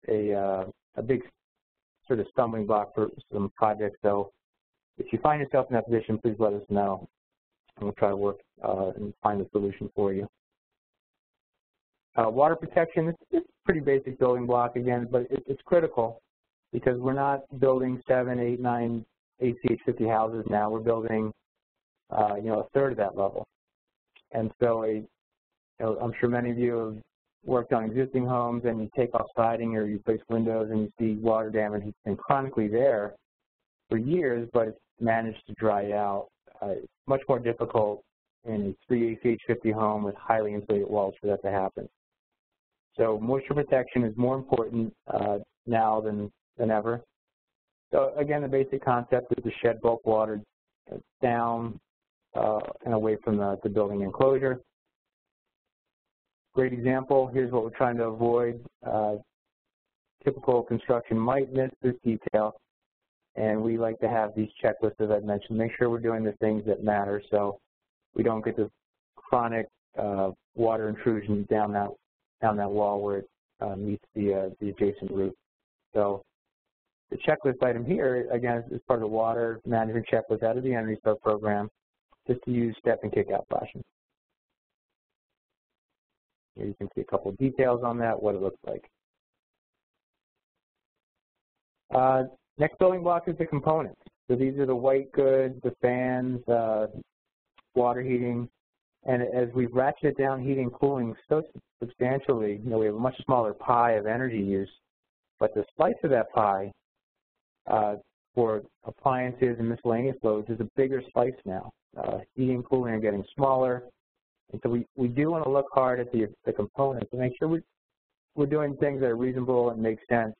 a, uh, a big sort of stumbling block for some projects. So if you find yourself in that position, please let us know, and we'll try to work uh, and find a solution for you. Uh, water protection is a pretty basic building block again, but it, it's critical because we're not building seven, eight, nine ACH 50 houses now. We're building, uh, you know, a third of that level. And so a, you know, I'm sure many of you have worked on existing homes and you take off siding or you place windows and you see water damage. It's been chronically there for years, but it's, managed to dry out. Uh, it's much more difficult in a 3 ACH50 home with highly insulated walls for that to happen. So moisture protection is more important uh, now than, than ever. So again, the basic concept is to shed bulk water down and away from the, the building enclosure. Great example, here's what we're trying to avoid. Uh, typical construction might miss this detail, and we like to have these checklists, as I mentioned, make sure we're doing the things that matter so we don't get the chronic uh, water intrusion down that down that wall where it uh, meets the uh, the adjacent roof. So the checklist item here, again, is part of the water management checklist out of the Energy Star program, just to use step and kick-out flashing. Here you can see a couple of details on that, what it looks like. Uh, next building block is the components. So these are the white goods, the fans, uh, water heating, and as we've ratcheted down heating and cooling so substantially, you know, we have a much smaller pie of energy use, but the slice of that pie uh, for appliances and miscellaneous loads is a bigger slice now. Uh, heating and cooling are getting smaller, and so we, we do want to look hard at the, the components and make sure we, we're doing things that are reasonable and make sense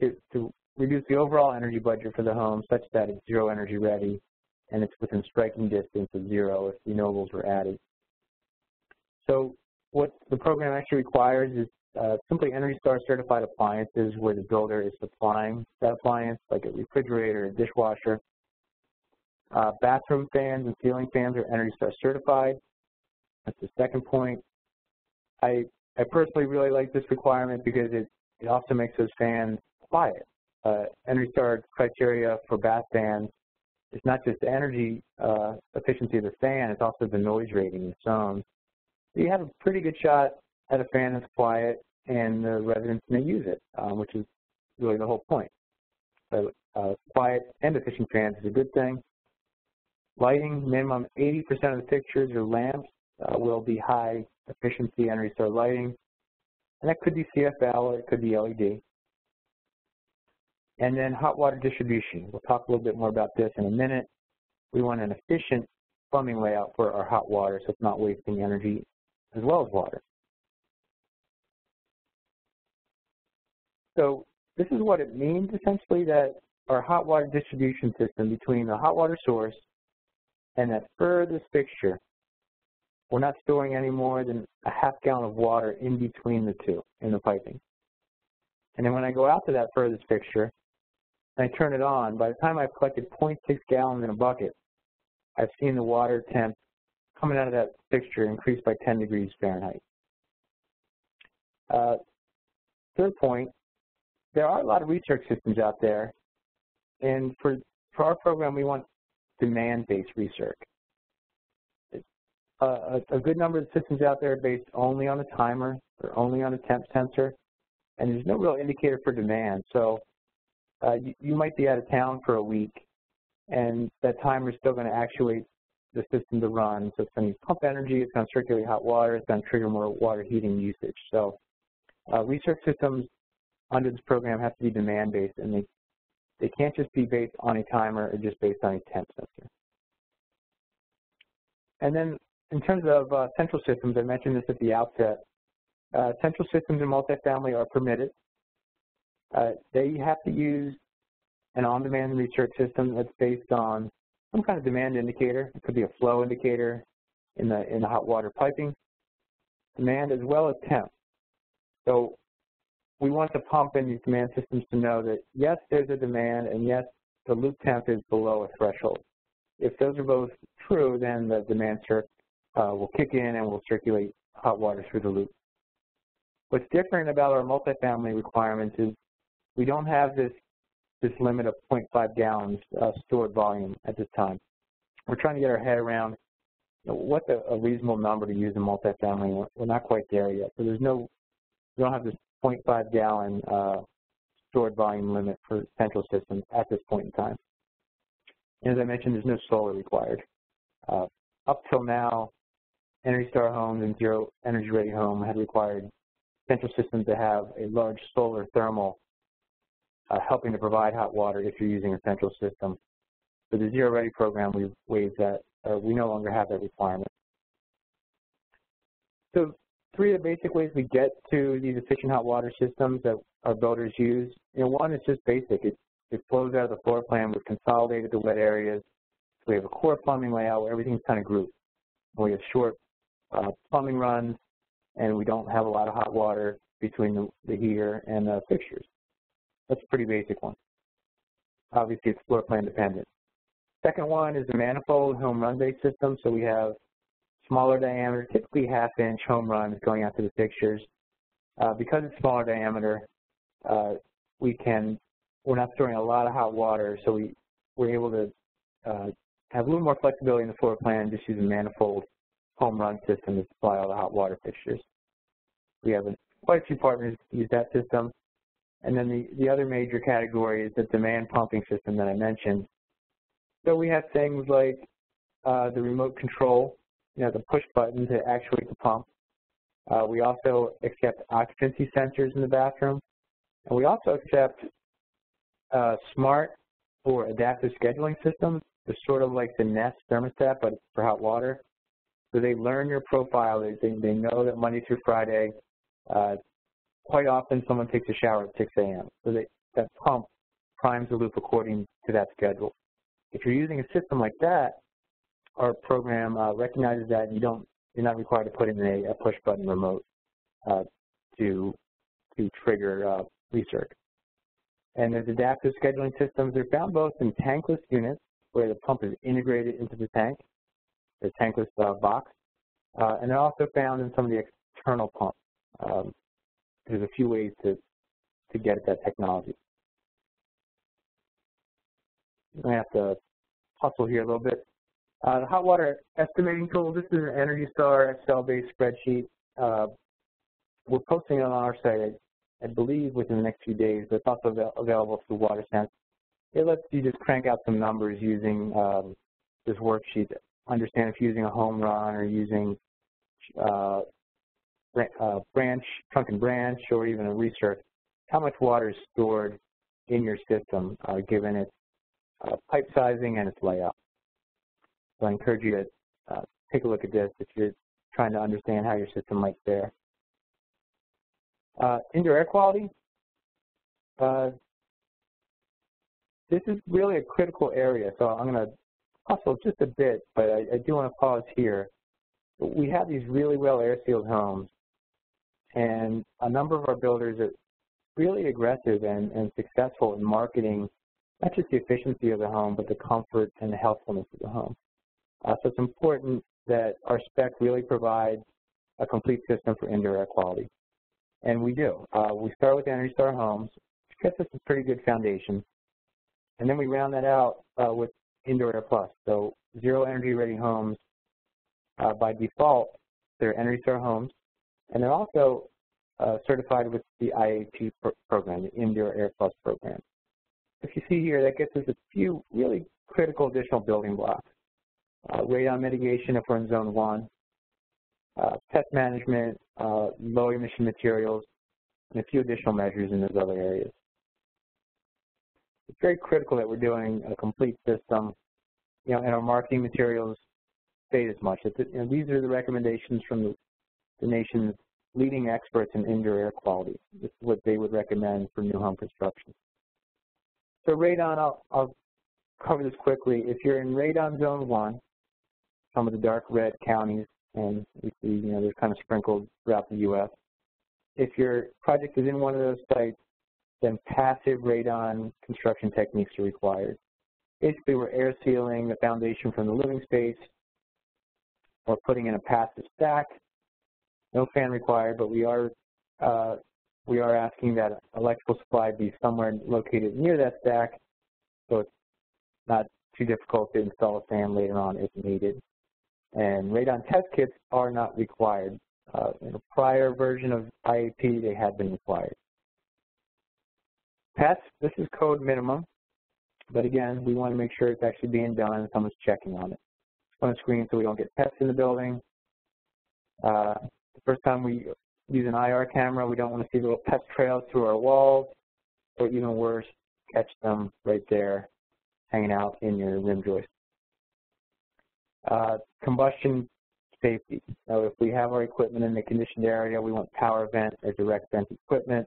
to, to reduce the overall energy budget for the home such that it's zero energy ready and it's within striking distance of zero if renewables were added. So what the program actually requires is uh, simply Energy Star certified appliances where the builder is supplying that appliance, like a refrigerator, a dishwasher. Uh, bathroom fans and ceiling fans are Energy Star certified. That's the second point. I, I personally really like this requirement because it, it also makes those fans quiet. Uh, Energy Star criteria for bath fans it's not just the energy uh, efficiency of the fan, it's also the noise rating, the sound. So you have a pretty good shot at a fan that's quiet and the residents may use it, um, which is really the whole point. So uh, quiet and efficient fans is a good thing. Lighting, minimum 80% of the fixtures or lamps uh, will be high efficiency energy star lighting. And that could be CFL or it could be LED. And then hot water distribution. We'll talk a little bit more about this in a minute. We want an efficient plumbing layout for our hot water so it's not wasting energy as well as water. So this is what it means essentially that our hot water distribution system between the hot water source and that furthest fixture, we're not storing any more than a half gallon of water in between the two in the piping. And then when I go out to that furthest fixture, and I turn it on, by the time I've collected 0.6 gallons in a bucket, I've seen the water temp coming out of that fixture increase by 10 degrees Fahrenheit. Uh, third point, there are a lot of recirc systems out there, and for, for our program, we want demand-based recirc. A, a, good number of systems out there are based only on a timer or only on a temp sensor, and there's no real indicator for demand. So uh, you, you might be out of town for a week, and that timer is still going to actuate the system to run. So it's going to pump energy, it's going to circulate hot water, it's going to trigger more water heating usage. So uh, recirc systems under this program have to be demand-based, and they, they can't just be based on a timer or just based on a temp sensor. And then in terms of uh, central systems, I mentioned this at the outset, uh, central systems in multifamily are permitted. Uh, they have to use an on-demand recirc system that's based on some kind of demand indicator. It could be a flow indicator in the in the hot water piping, demand as well as temp. So we want the pump and these demand systems to know that yes, there's a demand, and yes, the loop temp is below a threshold. If those are both true, then the demand circ uh, will kick in and will circulate hot water through the loop. What's different about our multifamily requirements is we don't have this, this limit of 0.5 gallons uh, stored volume at this time. We're trying to get our head around what's a, a, reasonable number to use in multifamily. We're, we're not quite there yet. So there's no, we don't have this 0.5 gallon uh, stored volume limit for central systems at this point in time. And as I mentioned, there's no solar required. Uh, up till now, Energy Star homes and Zero Energy Ready Home had required central systems to have a large solar thermal uh, helping to provide hot water if you're using a central system. For the Zero Ready program, we've waived that, or we no longer have that requirement. So three of the basic ways we get to these efficient hot water systems that our builders use, you know, one is just basic. It, it flows out of the floor plan. We've consolidated the wet areas. So we have a core plumbing layout where everything's kind of grouped. We have short uh, plumbing runs, and we don't have a lot of hot water between the, the heater and the fixtures. That's a pretty basic one. Obviously, it's floor plan dependent. Second one is the manifold home run-based system. So we have smaller diameter, typically half-inch home runs going out to the fixtures. Uh, because it's smaller diameter, uh, we can, we're not storing a lot of hot water, so we, we're able to uh, have a little more flexibility in the floor plan, and just use a manifold home run system to supply all the hot water fixtures. We have quite a few partners use that system. And then the, the other major category is the demand pumping system that I mentioned. So we have things like uh, the remote control, you know, the push button to actuate the pump. Uh, we also accept occupancy sensors in the bathroom. And we also accept uh, smart or adaptive scheduling systems. They're sort of like the Nest thermostat, but for hot water. So they learn your profile. They, they know that Monday through Friday, uh, quite often someone takes a shower at 6 a.m. So they, that pump primes the loop according to that schedule. If you're using a system like that, our program uh, recognizes that you don't, you're not required to put in a, a push button remote uh, to, to trigger uh, recirc. And there's adaptive scheduling systems. They're found both in tankless units, where the pump is integrated into the tank, the tankless uh, box, uh, and they're also found in some of the external pumps. Um, there's a few ways to, to get at that technology. To have to hustle here a little bit. Uh, the hot water estimating tool, this is an Energy Star Excel-based spreadsheet. Uh, we're posting it on our site, I, believe, within the next few days, but it's also avail available through WaterSense. It lets you just crank out some numbers using um, this worksheet, understand if you're using a home run or using uh, uh, branch, trunk and branch, or even a recirc, how much water is stored in your system uh, given its pipe sizing and its layout. So I encourage you to uh, take a look at this if you're trying to understand how your system might fare. Uh, indoor air quality. Uh, this is really a critical area, so I'm going to hustle just a bit, but I, I do want to pause here. We have these really well air-sealed homes, and a number of our builders are really aggressive and, and successful in marketing not just the efficiency of the home, but the comfort and the healthfulness of the home. Uh, so it's important that our spec really provides a complete system for indoor air quality. And we do. Uh, we start with Energy Star Homes, which gets us a pretty good foundation. And then we round that out uh, with Indoor Air Plus. So zero energy ready homes, uh, by default, they're Energy Star homes. And they're also uh, certified with the IAP pro program, the Indoor Air Plus program. If you see here, that gets us a few really critical additional building blocks. Uh, radon mitigation if we're in zone one, uh, pest management, uh, low emission materials, and a few additional measures in those other areas. It's very critical that we're doing a complete system, you know, and our marketing materials state as much. You know, these are the recommendations from the the nation's leading experts in indoor air quality. This is what they would recommend for new home construction. So radon, I'll, I'll cover this quickly. If you're in radon zone one, some of the dark red counties, and we see, you know, they're kind of sprinkled throughout the U.S. If your project is in one of those sites, then passive radon construction techniques are required. Basically, we're air sealing the foundation from the living space or putting in a passive stack no fan required, but we are uh, we are asking that electrical supply be somewhere located near that stack, so it's not too difficult to install a fan later on if needed. And radon test kits are not required. Uh, in a prior version of IAP, they had been required. Pests, this is code minimum, but again, we want to make sure it's actually being done and someone's checking on it. It's on the screen so we don't get pests in the building. Uh, the first time we use an IR camera, we don't want to see little pest trails through our walls, or even worse, catch them right there hanging out in your rim joist. Uh, combustion safety. Now, if we have our equipment in the conditioned area, we want power vent or direct vent equipment.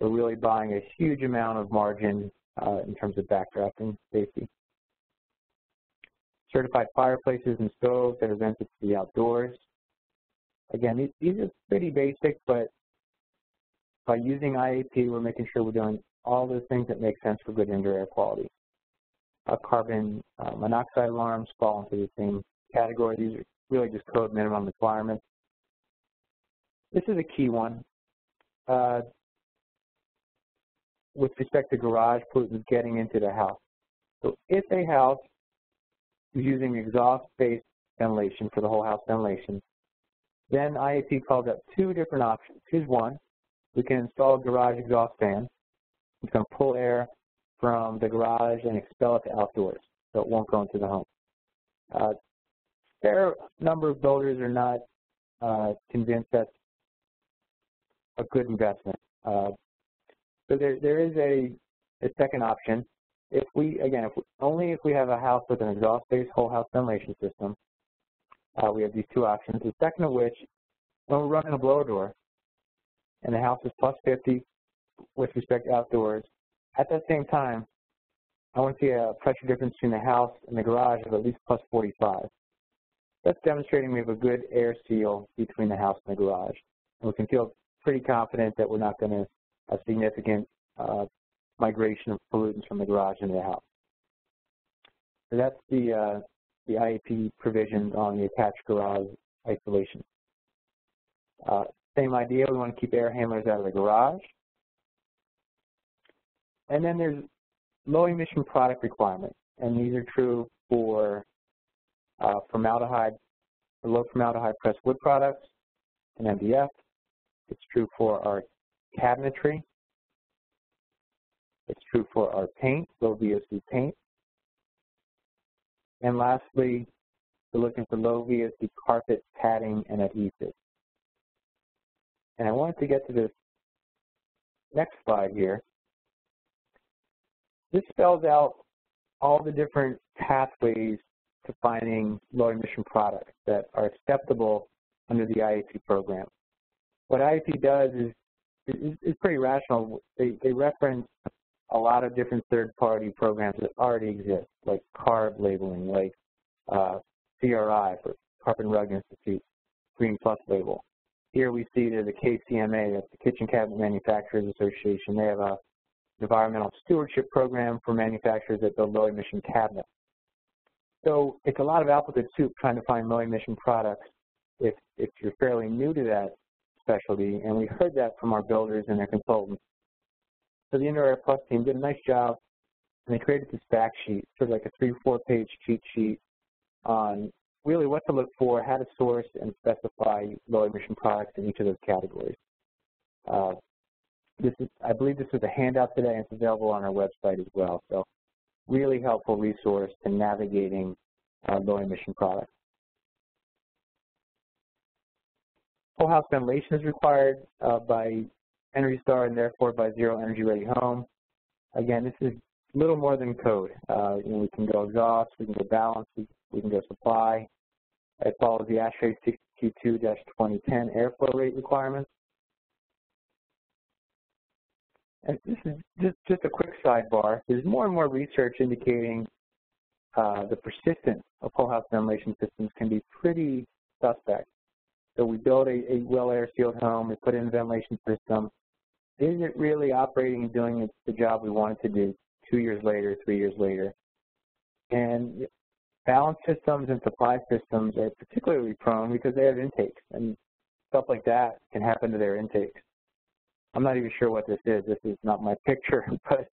We're really buying a huge amount of margin uh, in terms of backdrafting safety. Certified fireplaces and stoves that are vented to the outdoors. Again, these are pretty basic, but by using IAP, we're making sure we're doing all those things that make sense for good indoor air quality. Uh, carbon uh, monoxide alarms fall into the same category. These are really just code minimum requirements. This is a key one. Uh, with respect to garage pollutants getting into the house. So if a house is using exhaust-based ventilation for the whole house ventilation, then IAP calls out two different options. Here's one. We can install a garage exhaust fan. It's going to pull air from the garage and expel it to outdoors, so it won't go into the home. Uh, fair number of builders are not uh, convinced that's a good investment. Uh, so there, there is a, a second option. If we, again, if we, only if we have a house with an exhaust-based whole house ventilation system, uh, we have these two options. The second of which, when we're running a blower door, and the house is plus 50 with respect to outdoors, at that same time, I want to see a pressure difference between the house and the garage of at least plus 45. That's demonstrating we have a good air seal between the house and the garage. And we can feel pretty confident that we're not going to have significant uh, migration of pollutants from the garage into the house. So that's the, uh, the IAP provisions on the attached garage isolation. Uh, same idea, we want to keep air handlers out of the garage. And then there's low emission product requirements, and these are true for uh, formaldehyde, for low formaldehyde pressed wood products and MDF. It's true for our cabinetry. It's true for our paint, low VOC paint. And lastly, we're looking for low VOC carpet, padding, and adhesive. And I wanted to get to this next slide here. This spells out all the different pathways to finding low emission products that are acceptable under the IAP program. What IAP does is, is, pretty rational. They, they reference a lot of different third-party programs that already exist, like CARB labeling, like uh, CRI for Carpet Rug Institute, Green Plus label. Here we see a KCMA, that's the Kitchen Cabinet Manufacturers Association. They have a environmental stewardship program for manufacturers that build low emission cabinets. So it's a lot of alphabet soup trying to find low emission products if, if you're fairly new to that specialty, and we heard that from our builders and their consultants. So the Indoor Air Plus team did a nice job, and they created this fact sheet, sort of like a three, four page cheat sheet on really what to look for, how to source and specify low emission products in each of those categories. Uh, this is, I believe this is a handout today and it's available on our website as well. So really helpful resource to navigating uh, low emission products. Whole house ventilation is required uh, by Energy Star and therefore by Zero Energy Ready Home. Again, this is little more than code. Uh, you know, we can go exhaust, we can go balance, we, we can go supply. It follows the ASHRAE 62-2010 airflow rate requirements. And this is just, just a quick sidebar. There's more and more research indicating uh, the persistence of whole house ventilation systems can be pretty suspect. So we build a, a well air sealed home, we put in a ventilation system. Is it really operating and doing the job we want it to do two years later, three years later? And balance systems and supply systems are particularly prone because they have intakes and stuff like that can happen to their intakes. I'm not even sure what this is. This is not my [laughs] picture, but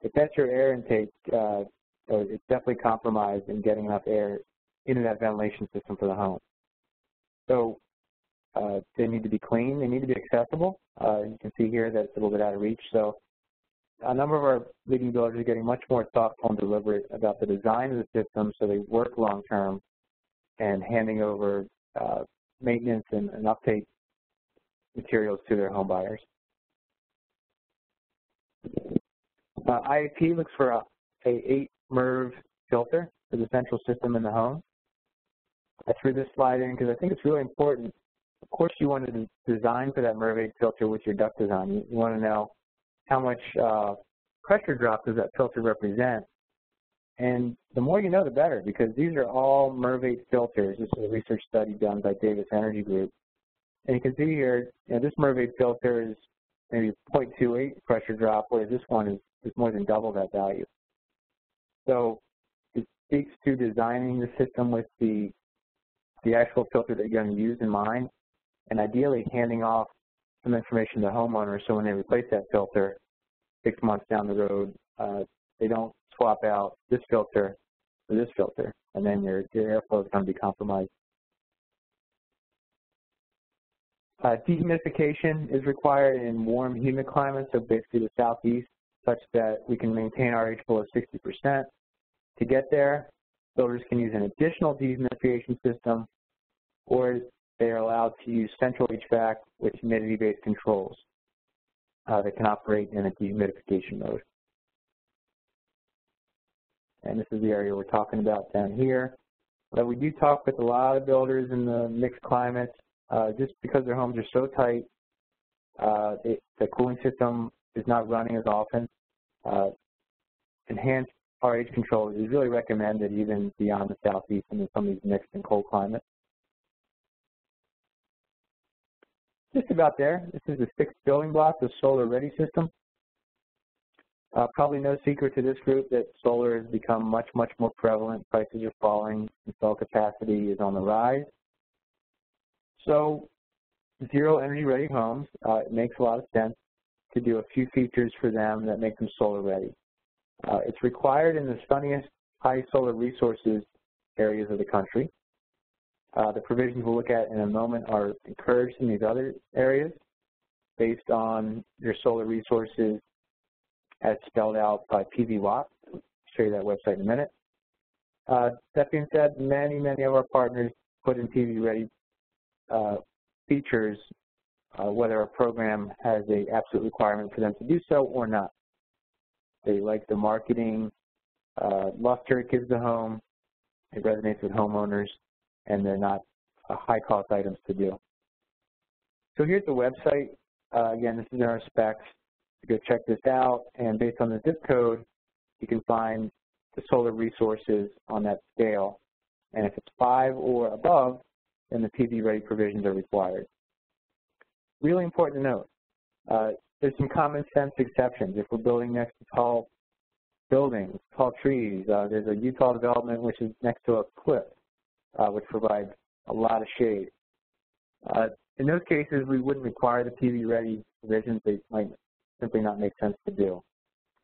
if that's your air intake, uh, it's definitely compromised in getting enough air into that ventilation system for the home. So uh, they need to be clean. They need to be accessible. Uh, you can see here that it's a little bit out of reach. So a number of our leading builders are getting much more thoughtful and deliberate about the design of the system so they work long term and handing over uh, maintenance and, and update materials to their home buyers. Uh, IAP looks for a, a eight MERV filter for the central system in the home. I threw this slide in because I think it's really important. Of course, you want to design for that MERV 8 filter with your duct design. You, you want to know how much uh, pressure drop does that filter represent. And the more you know, the better, because these are all MERV 8 filters. This is a research study done by Davis Energy Group. And you can see here, you know, this MERV 8 filter is maybe 0.28 pressure drop, whereas this one is, is more than double that value. So it speaks to designing the system with the, the actual filter that you're going to use in mind, and ideally handing off some information to the homeowner so when they replace that filter six months down the road, uh, they don't swap out this filter for this filter, and then your, your airflow is going to be compromised. Uh, dehumidification is required in warm, humid climates, so basically the southeast, such that we can maintain our RH below 60%. To get there, builders can use an additional dehumidification system, or they are allowed to use central HVAC with humidity-based controls uh, that can operate in a dehumidification mode. And this is the area we're talking about down here. But we do talk with a lot of builders in the mixed climates uh, just because their homes are so tight, uh, the cooling system is not running as often. Uh, enhanced RH control is really recommended even beyond the southeast and in some of these mixed and cold climates. Just about there. This is the sixth building block, the solar ready system. Uh, probably no secret to this group that solar has become much, much more prevalent. Prices are falling. Install capacity is on the rise. So zero energy ready homes, uh, it makes a lot of sense to do a few features for them that make them solar ready. Uh, it's required in the sunniest high solar resources areas of the country. Uh, the provisions we'll look at in a moment are encouraged in these other areas based on your solar resources as spelled out by PV Watt. I'll show you that website in a minute. Uh, that being said, many, many of our partners put in PV Ready features, uh, whether a program has a absolute requirement for them to do so or not. They like the marketing uh, luster gives the home, it resonates with homeowners, and they're not uh, high-cost items to do. So here's the website. Uh, again, this is in our specs. You go check this out, and based on the zip code, you can find the solar resources on that scale. And if it's five or above, then the PV ready provisions are required. Really important to note, uh, there's some common sense exceptions. If we're building next to tall buildings, tall trees, uh, there's a Utah development which is next to a cliff, uh, which provides a lot of shade. Uh, in those cases, we wouldn't require the PV ready provisions. They might simply not make sense to do.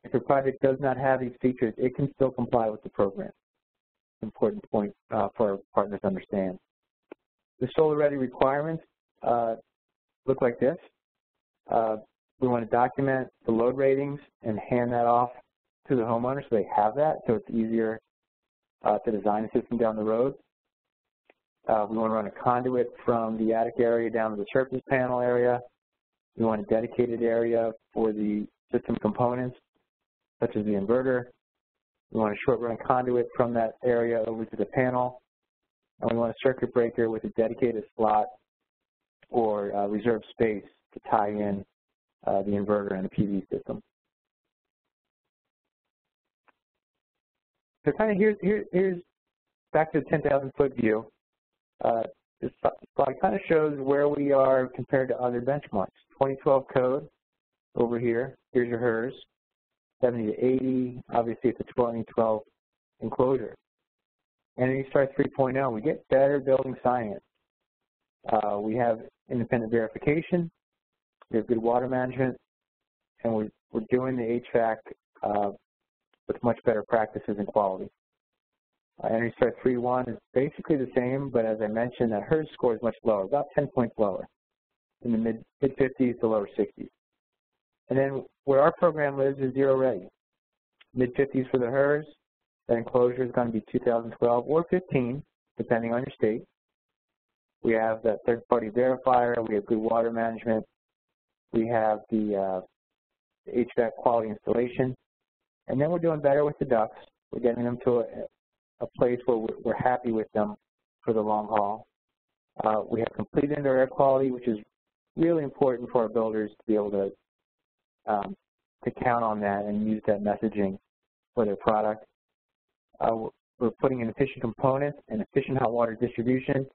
If a project does not have these features, it can still comply with the program. Important point uh, for our partners to understand. The solar ready requirements uh, look like this. Uh, we want to document the load ratings and hand that off to the homeowner so they have that so it's easier uh, to design a system down the road. Uh, we want to run a conduit from the attic area down to the service panel area. We want a dedicated area for the system components, such as the inverter. We want a short run conduit from that area over to the panel and we want a circuit breaker with a dedicated slot or uh, reserved space to tie in uh, the inverter and the PV system. So kind of here's, here, here's back to the 10,000 foot view. Uh, this slide kind of shows where we are compared to other benchmarks. 2012 code over here, here's your HERS, 70 to 80, obviously it's a 2012 enclosure. Energy Star 3.0, we get better building science. Uh, we have independent verification, we have good water management, and we're, we're doing the HVAC uh, with much better practices and quality. Uh, Energy Star 3.1 is basically the same, but as I mentioned, that HERS score is much lower, about 10 points lower, in the mid, mid 50s to lower 60s. And then where our program lives is zero ready. Mid 50s for the HERS, that enclosure is going to be 2012 or 15, depending on your state. We have the third-party verifier. We have good water management. We have the, uh, the HVAC quality installation. And then we're doing better with the ducts. We're getting them to a, a place where we're, happy with them for the long haul. Uh, we have complete indoor air quality, which is really important for our builders to be able to um, to count on that and use that messaging for their product. Uh, we're putting in efficient components and efficient hot water distribution.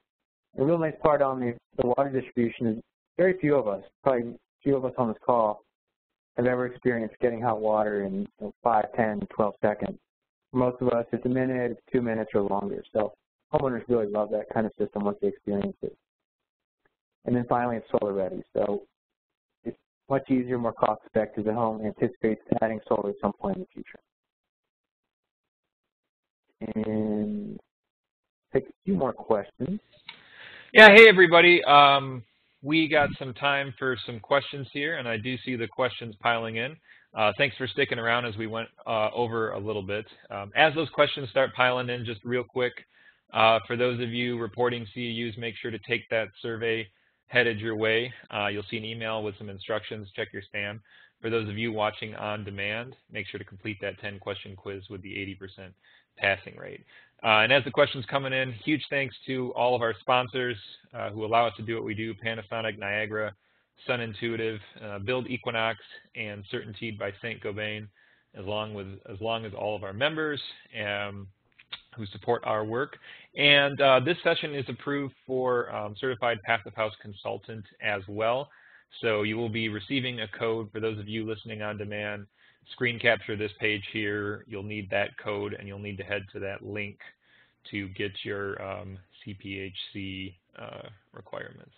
A real nice part on the, the water distribution is very few of us, probably few of us on this call, have ever experienced getting hot water in you know, 5, 10, 12 seconds. For most of us, it's a minute, it's two minutes or longer. So homeowners really love that kind of system once they experience it. And then finally, it's solar ready. So it's much easier, more cost effective. The home anticipates adding solar at some point in the future. And take a few more questions. Yeah, hey everybody. Um, we got some time for some questions here, and I do see the questions piling in. Uh, thanks for sticking around as we went uh, over a little bit. Um, as those questions start piling in, just real quick, uh, for those of you reporting CEUs, make sure to take that survey headed your way. Uh, you'll see an email with some instructions. Check your spam. For those of you watching on demand, make sure to complete that 10-question quiz with the 80% passing rate. Uh, and as the questions coming in, huge thanks to all of our sponsors uh, who allow us to do what we do, Panasonic, Niagara, Sun Intuitive, uh, Build Equinox, and Certainteed by Saint-Gobain, as long, with, as long as all of our members um, who support our work. And uh, this session is approved for um, Certified Passive House Consultant as well. So you will be receiving a code for those of you listening on demand screen capture this page here, you'll need that code and you'll need to head to that link to get your um, CPHC uh, requirements.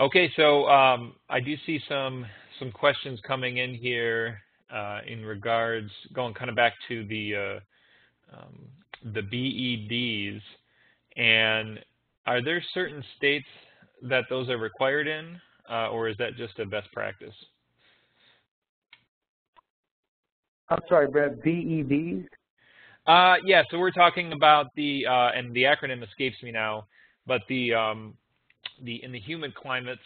Okay, so um, I do see some some questions coming in here uh, in regards going kind of back to the uh, um, the BEDs, and are there certain states that those are required in, uh, or is that just a best practice? I'm sorry, Brett, BEVs? Uh, yeah, so we're talking about the, uh, and the acronym escapes me now, but the, um, the in the humid climates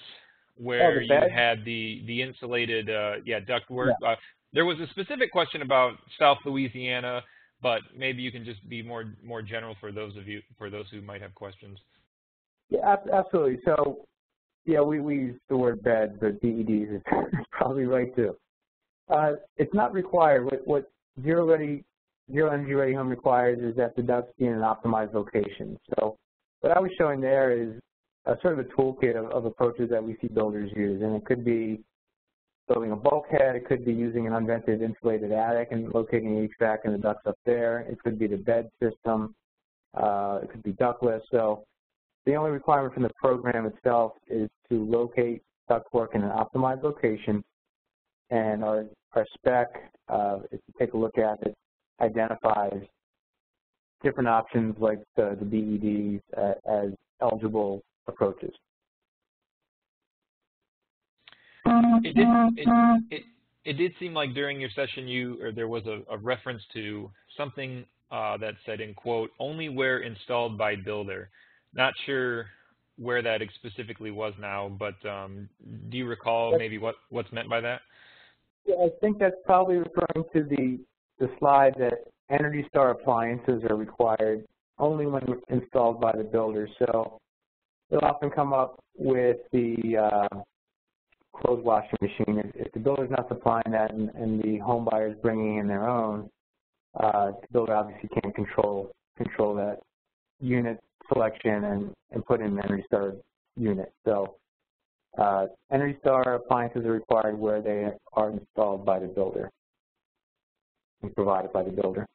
where oh, you had the, the insulated, uh, yeah, ductwork. Yeah. Uh, there was a specific question about South Louisiana, but maybe you can just be more more general for those of you for those who might have questions. Yeah, absolutely. So, yeah, we, we use the word bed, but BEDs is [laughs] probably right too. Uh, it's not required. What, what zero ready, zero energy ready home requires is that the ducts be in an optimized location. So what I was showing there is a, sort of a toolkit of, of approaches that we see builders use, and it could be building a bulkhead, it could be using an unvented insulated attic and locating the HVAC and the ducts up there, it could be the bed system, uh, it could be ductless. So the only requirement from the program itself is to locate ductwork in an optimized location and our, our spec, uh, if you take a look at it, identifies different options like the, the BEDs uh, as eligible approaches. It did, it, it, it did seem like during your session you or there was a, a reference to something uh, that said in quote only where installed by builder. Not sure where that specifically was now, but um, do you recall maybe what what's meant by that? I think that's probably referring to the, the slide that Energy Star appliances are required only when installed by the builder. So they'll often come up with the uh, clothes washing machine. If, if the builder's not supplying that and, and the home buyer is bringing in their own, uh, the builder obviously can't control control that unit selection and, and put in an Energy Star unit. So uh, Energy Star appliances are required where they are installed by the builder and provided by the builder.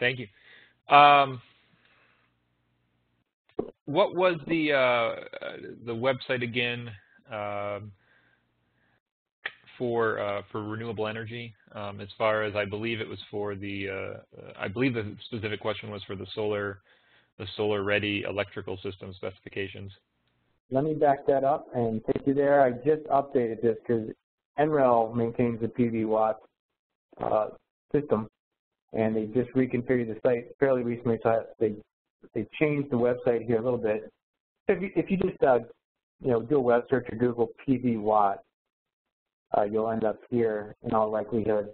Thank you. Um, what was the uh, the website again uh, for uh, for renewable energy? Um, as far as I believe it was for the uh, I believe the specific question was for the solar the solar-ready electrical system specifications. Let me back that up and take you there. I just updated this because NREL maintains the PV watt uh, system, and they just reconfigured the site fairly recently, so they they changed the website here a little bit. If you, if you just uh, you know do a web search or Google PV watt, uh, you'll end up here in all likelihood.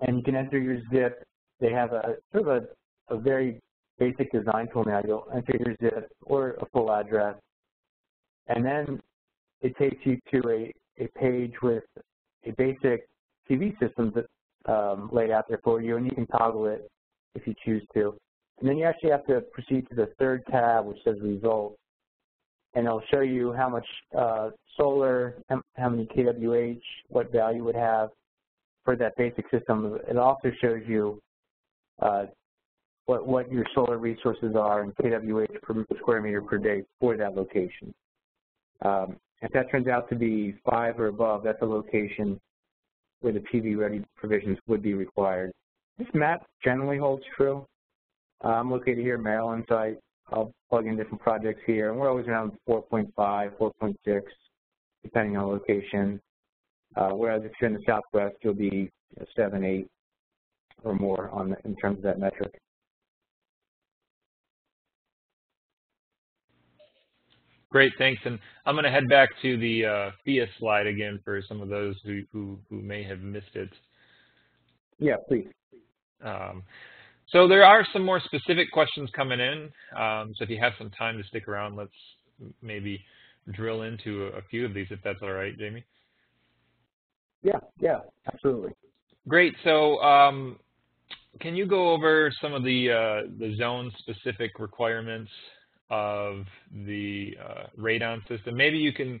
And you can enter your zip. They have a sort of a, a very basic design format. You'll enter your zip or a full address. And then it takes you to a, a page with a basic PV system that um, laid out there for you, and you can toggle it if you choose to. And then you actually have to proceed to the third tab, which says Results, and it'll show you how much uh, solar, how many kWh, what value it would have for that basic system. It also shows you uh, what, what your solar resources are in kWh per square meter per day for that location. Um, if that turns out to be five or above, that's a location where the PV-ready provisions would be required. This map generally holds true. Uh, I'm located here in Maryland, so I, I'll plug in different projects here, and we're always around 4.5, 4.6, depending on location. Uh, whereas if you're in the Southwest, you'll be you know, 7, 8, or more on the, in terms of that metric. Great, thanks. And I'm going to head back to the uh, FIA slide again for some of those who, who, who may have missed it. Yeah, please. Um, so there are some more specific questions coming in. Um, so if you have some time to stick around, let's maybe drill into a, a few of these, if that's all right, Jamie. Yeah, yeah, absolutely. Great. So um, can you go over some of the uh, the zone-specific requirements of the uh, radon system? Maybe you can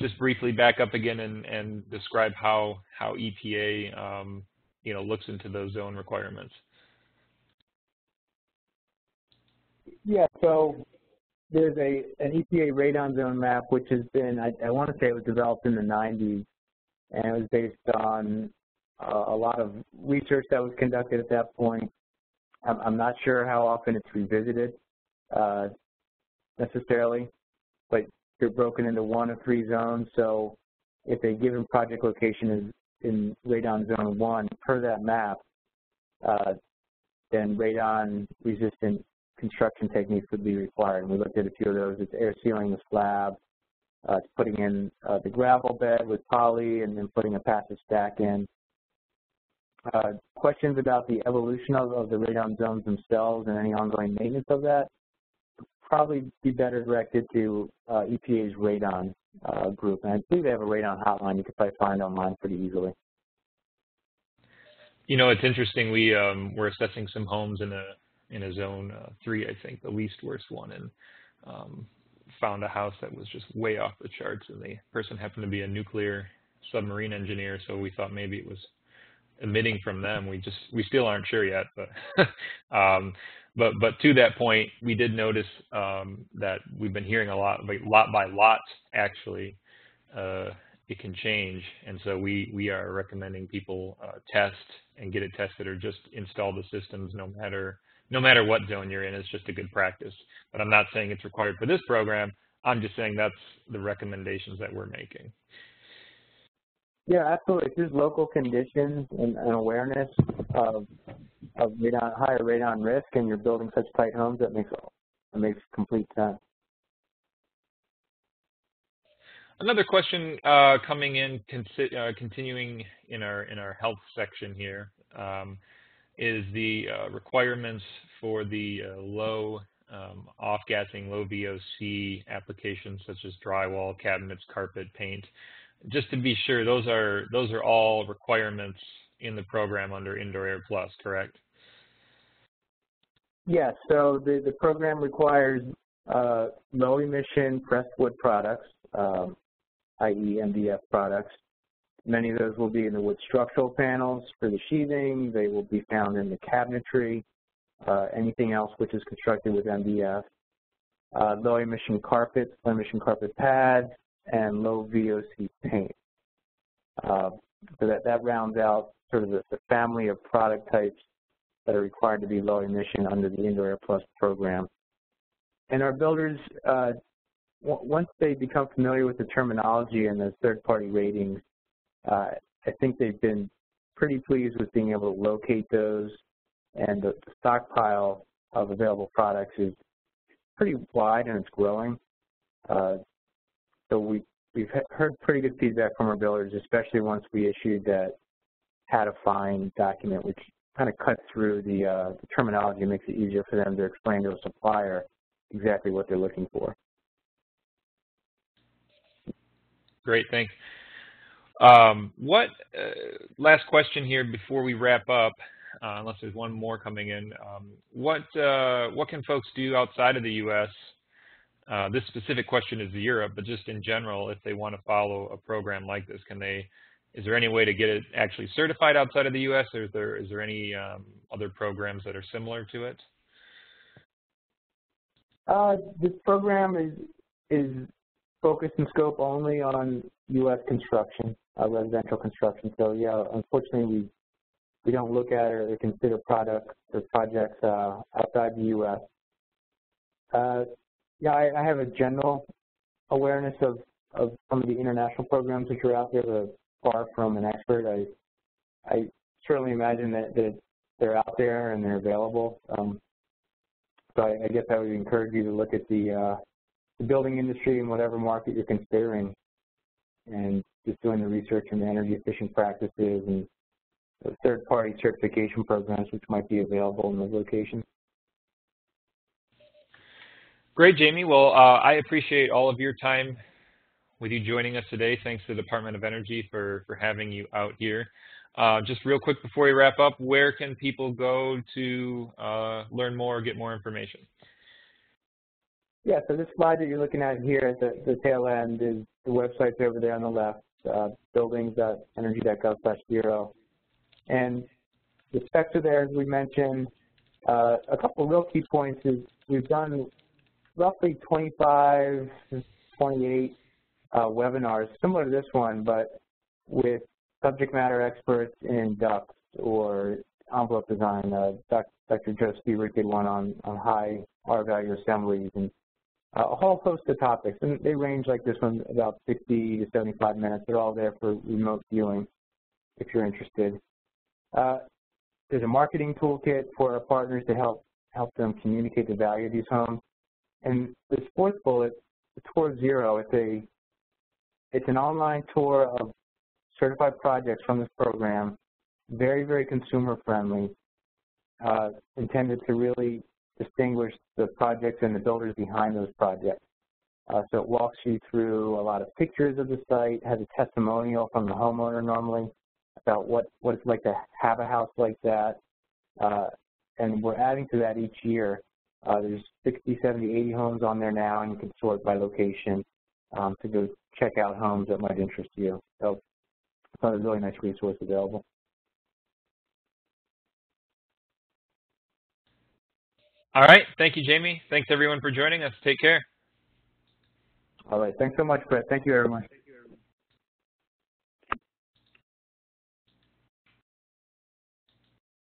just briefly back up again and, and describe how how EPA um, you know looks into those zone requirements. Yeah, so there's a an EPA radon zone map which has been I, I want to say it was developed in the 90s and it was based on uh, a lot of research that was conducted at that point. I'm, I'm not sure how often it's revisited uh, necessarily, but they're broken into one of three zones. So if a given project location is in radon zone one per that map, uh, then radon resistant construction techniques would be required. And we looked at a few of those. It's air sealing the slab, uh, it's putting in uh, the gravel bed with poly, and then putting a passive stack in. Uh, questions about the evolution of, of the radon zones themselves and any ongoing maintenance of that probably be better directed to uh, EPA's radon uh, group. And I believe they have a radon hotline you could probably find online pretty easily. You know, it's interesting. We um, we're assessing some homes in a in a zone uh, three, I think, the least worst one, and um, found a house that was just way off the charts. And the person happened to be a nuclear submarine engineer, so we thought maybe it was emitting from them. We just we still aren't sure yet, but [laughs] um, but but to that point, we did notice um, that we've been hearing a lot, like lot by lot actually. Uh, it can change, and so we we are recommending people uh, test and get it tested, or just install the systems, no matter no matter what zone you're in. It's just a good practice. But I'm not saying it's required for this program. I'm just saying that's the recommendations that we're making. Yeah, absolutely. There's local conditions and, and awareness of, of radon, higher radon risk and you're building such tight homes, that makes, that makes complete sense. Another question uh, coming in, uh, continuing in our in our health section here, um, is the uh, requirements for the uh, low um, off-gassing, low VOC applications such as drywall, cabinets, carpet, paint just to be sure, those are those are all requirements in the program under Indoor Air Plus, correct? Yes. So the the program requires uh, low emission pressed wood products, um, i.e. MDF products. Many of those will be in the wood structural panels for the sheathing. They will be found in the cabinetry. Uh, anything else which is constructed with MDF. Uh, low emission carpets, low emission carpet pads, and low VOC paint. Uh, so that, that rounds out sort of the, the, family of product types that are required to be low emission under the Indoor Air Plus program. And our builders, uh, once they become familiar with the terminology and the third-party ratings, uh, I think they've been pretty pleased with being able to locate those, and the, the stockpile of available products is pretty wide and it's growing. Uh, so we we've heard pretty good feedback from our builders, especially once we issued that how to find document, which kind of cuts through the, uh, the terminology and makes it easier for them to explain to a supplier exactly what they're looking for. Great, thanks. Um, what uh, last question here before we wrap up, uh, unless there's one more coming in. Um, what uh, what can folks do outside of the U.S. Uh, this specific question is Europe, but just in general, if they want to follow a program like this, can they? Is there any way to get it actually certified outside of the U.S., or is there is there any um, other programs that are similar to it? Uh, this program is is focused in scope only on U.S. construction, uh, residential construction. So yeah, unfortunately, we we don't look at or consider products or projects uh, outside the U.S. Uh, yeah, I, I, have a general awareness of, of some of the international programs that are out there, but far from an expert. I I certainly imagine that, that they're out there and they're available. Um, so I, I, guess I would encourage you to look at the, uh, the building industry in whatever market you're considering and just doing the research the energy efficient practices and third-party certification programs which might be available in those locations. Great, Jamie. Well, uh, I appreciate all of your time with you joining us today. Thanks to the Department of Energy for, for having you out here. Uh, just real quick before we wrap up, where can people go to uh, learn more or get more information? Yeah, so this slide that you're looking at here at the, the tail end is the website's over there on the left, uh, buildings.energy.gov slash zero. And the specs are there, as we mentioned. Uh, a couple real key points is we've done roughly 25, to 28 uh, webinars, similar to this one, but with subject matter experts in ducts or envelope design. Uh, Dr. Joe Lstiburek did one on, on high R-value assemblies and uh, a whole host of topics. And they range like this one about 60 to 75 minutes. They're all there for remote viewing if you're interested. Uh, there's a marketing toolkit for our partners to help help them communicate the value of these homes. And this fourth bullet, the Tour Zero, it's a it's an online tour of certified projects from this program, very, very consumer friendly, uh, intended to really distinguish the projects and the builders behind those projects. Uh, so it walks you through a lot of pictures of the site, has a testimonial from the homeowner normally about what, what it's like to have a house like that. Uh, and we're adding to that each year. Uh, there's 60, 70, 80 homes on there now, and you can sort by location um, to go check out homes that might interest you. So it's a really nice resource available. All right. Thank you, Jamie. Thanks, everyone, for joining us. Take care. All right. Thanks so much, Brett. Thank you, everyone.